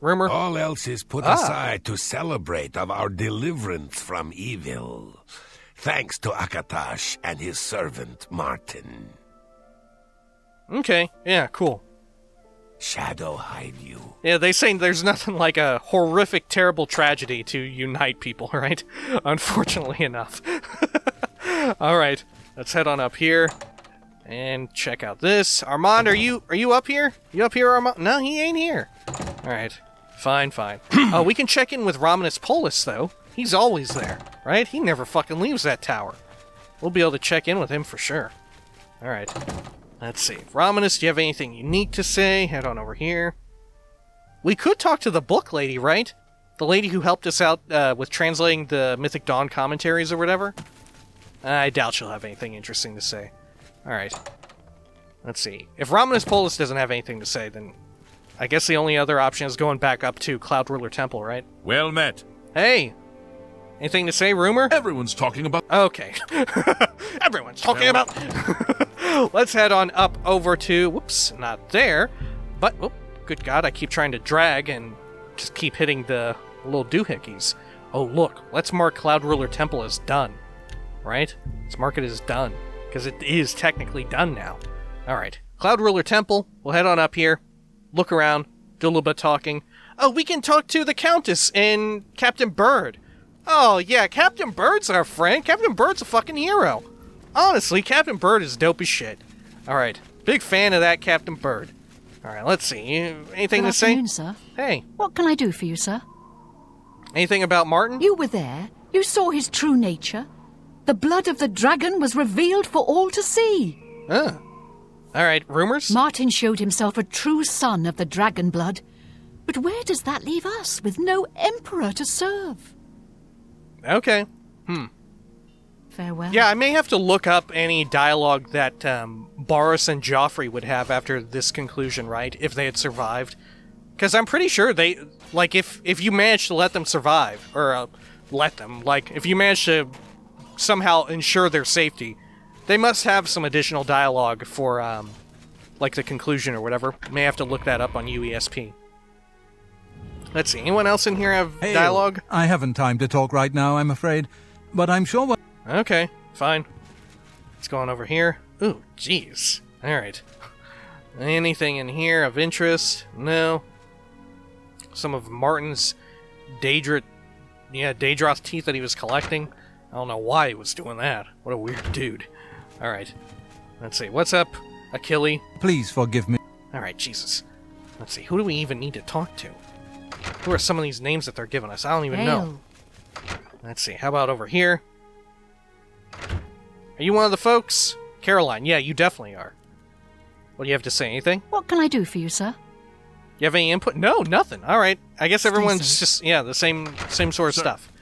Rumor. All else is put Ah. aside to celebrate of our deliverance from evil. Thanks to Akatosh and his servant Martin. Okay, yeah, cool. Shadow hide you. Yeah, they say there's nothing like a horrific, terrible tragedy to unite people, right? Unfortunately enough. Alright, let's head on up here and check out this. Armand, are you are you up here? You up here, Armand? No, he ain't here. Alright. Fine, fine. oh, we can check in with Raminus Polus, though. He's always there, right? He never fucking leaves that tower. We'll be able to check in with him for sure. Alright. Let's see. Raminus, do you have anything unique to say? Head on over here. We could talk to the book lady, right? The lady who helped us out uh, with translating the Mythic Dawn commentaries or whatever? I doubt she'll have anything interesting to say. Alright. Let's see. If Raminus Polus doesn't have anything to say, then I guess the only other option is going back up to Cloud Ruler Temple, right? Well met. Hey! Anything to say, Rumor? Everyone's talking about. Okay. Everyone's talking about. Let's head on up over to. Whoops, not there. But, oh, good God, I keep trying to drag and just keep hitting the little doohickeys. Oh, look, let's mark Cloud Ruler Temple as done. Right? Let's mark it as done. Because it is technically done now. Alright. Cloud Ruler Temple. We'll head on up here. Look around. Do a little bit talking. Oh, we can talk to the Countess and Captain Burd. Oh, yeah, Captain Burd's our friend. Captain Burd's a fucking hero. Honestly, Captain Burd is dope as shit. Alright. Big fan of that Captain Burd. Alright, let's see. Anything Good to say? sir. Hey, What can I do for you, sir? anything about Martin? You were there. You saw his true nature. The blood of the dragon was revealed for all to see. Ah. Alright, rumors? Martin showed himself a true son of the dragon blood. But where does that leave us with no emperor to serve? Okay. Farewell. Yeah, I may have to look up any dialogue that um, Baurus and Jauffre would have after this conclusion, right? If they had survived, because I'm pretty sure they like if if you manage to let them survive or uh, let them like if you manage to somehow ensure their safety, they must have some additional dialogue for um, like the conclusion or whatever. May have to look that up on UESP. Let's see. Anyone else in here have Hail. dialogue? I haven't time to talk right now, I'm afraid. But I'm sure what. Okay, fine. Let's go on over here. Ooh, jeez. Alright. Anything in here of interest? No. Some of Martin's Daedra... Yeah, Daedroth teeth that he was collecting. I don't know why he was doing that. What a weird dude. Alright. Let's see. What's up, Achille? Please forgive me. Alright, Jesus. Let's see. Who do we even need to talk to? Who are some of these names that they're giving us? I don't even know. Let's see. How about over here? Are you one of the folks? Caroline, yeah, you definitely are. What do you have to say? Anything? What can I do for you, sir? You have any input? No, nothing. All right. I guess everyone's safe. just yeah, the same same sort of stuff.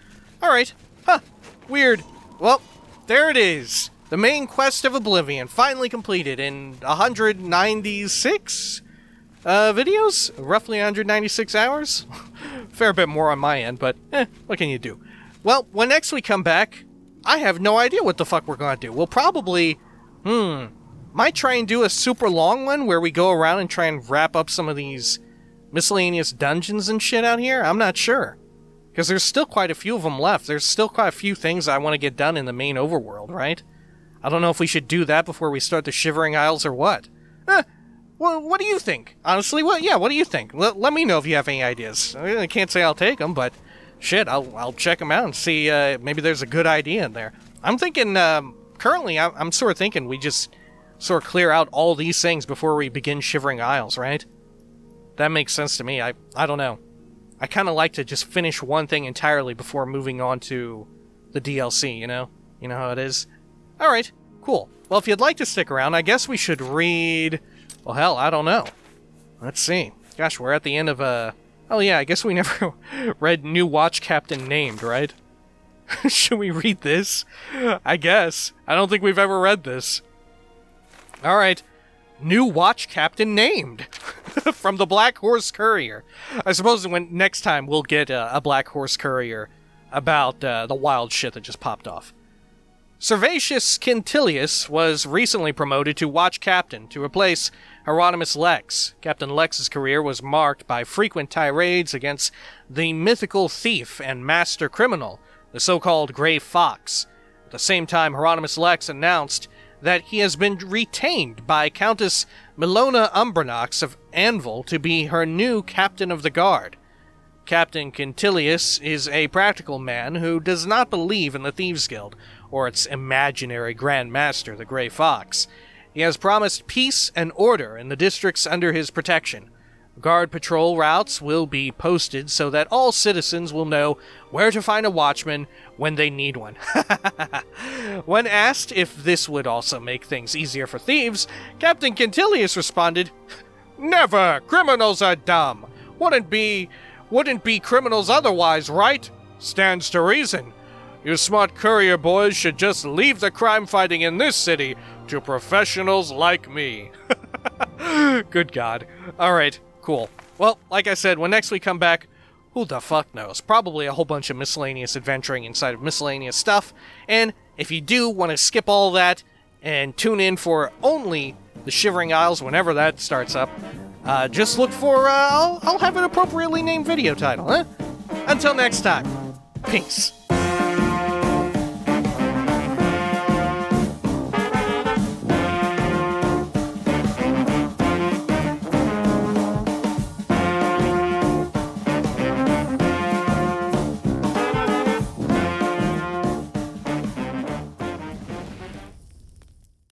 All right. Huh. Weird. Well, there it is. The main quest of Oblivion finally completed in 196 uh, videos, roughly 196 hours. Fair bit more on my end, but eh, what can you do? Well, when next we come back, I have no idea what the fuck we're gonna do. We'll probably, hmm, might try and do a super long one where we go around and try and wrap up some of these miscellaneous dungeons and shit out here. I'm not sure. Because there's still quite a few of them left. There's still quite a few things I want to get done in the main overworld, right? I don't know if we should do that before we start the Shivering Isles or what. Eh, well, what do you think? Honestly, what? Yeah, what do you think? Let, let me know if you have any ideas. I can't say I'll take them, but shit, I'll, I'll check them out and see. Uh, maybe there's a good idea in there. I'm thinking. Um, currently, I'm, I'm sort of thinking we just sort of clear out all these things before we begin Shivering Isles, right? That makes sense to me. I I don't know. I kind of like to just finish one thing entirely before moving on to the DLC. You know, you know how it is. All right, cool. Well, if you'd like to stick around, I guess we should read. Well, hell, I don't know. Let's see. Gosh, we're at the end of Uh... Oh yeah, I guess we never read New Watch Captain Named, right? should we read this? I guess. I don't think we've ever read this. All right. New watch captain named from the Black Horse Courier. I suppose when next time we'll get uh, a Black Horse Courier about uh, the wild shit that just popped off. Servatius Quintilius was recently promoted to watch captain to replace Hieronymus Lex. Captain Lex's career was marked by frequent tirades against the mythical thief and master criminal, the so-called Grey Fox. At the same time, Hieronymus Lex announced that he has been retained by Countess Millona Umbranox of Anvil to be her new captain of the guard. Captain Quintilius is a practical man who does not believe in the Thieves Guild or its imaginary Grand Master, the Grey Fox. He has promised peace and order in the districts under his protection. Guard patrol routes will be posted so that all citizens will know where to find a watchman when they need one. when asked if this would also make things easier for thieves, Captain Quintilius responded, Never! Criminals are dumb! Wouldn't be wouldn't be criminals otherwise, right? Stands to reason. You smart courier boys should just leave the crime fighting in this city to professionals like me. Good God. Alright, cool. Well, like I said, when next we come back, who the fuck knows? Probably a whole bunch of miscellaneous adventuring inside of miscellaneous stuff. And if you do want to skip all that and tune in for only the Shivering Isles whenever that starts up, uh, just look for, uh, I'll, I'll have an appropriately named video title, huh? Until next time, peace.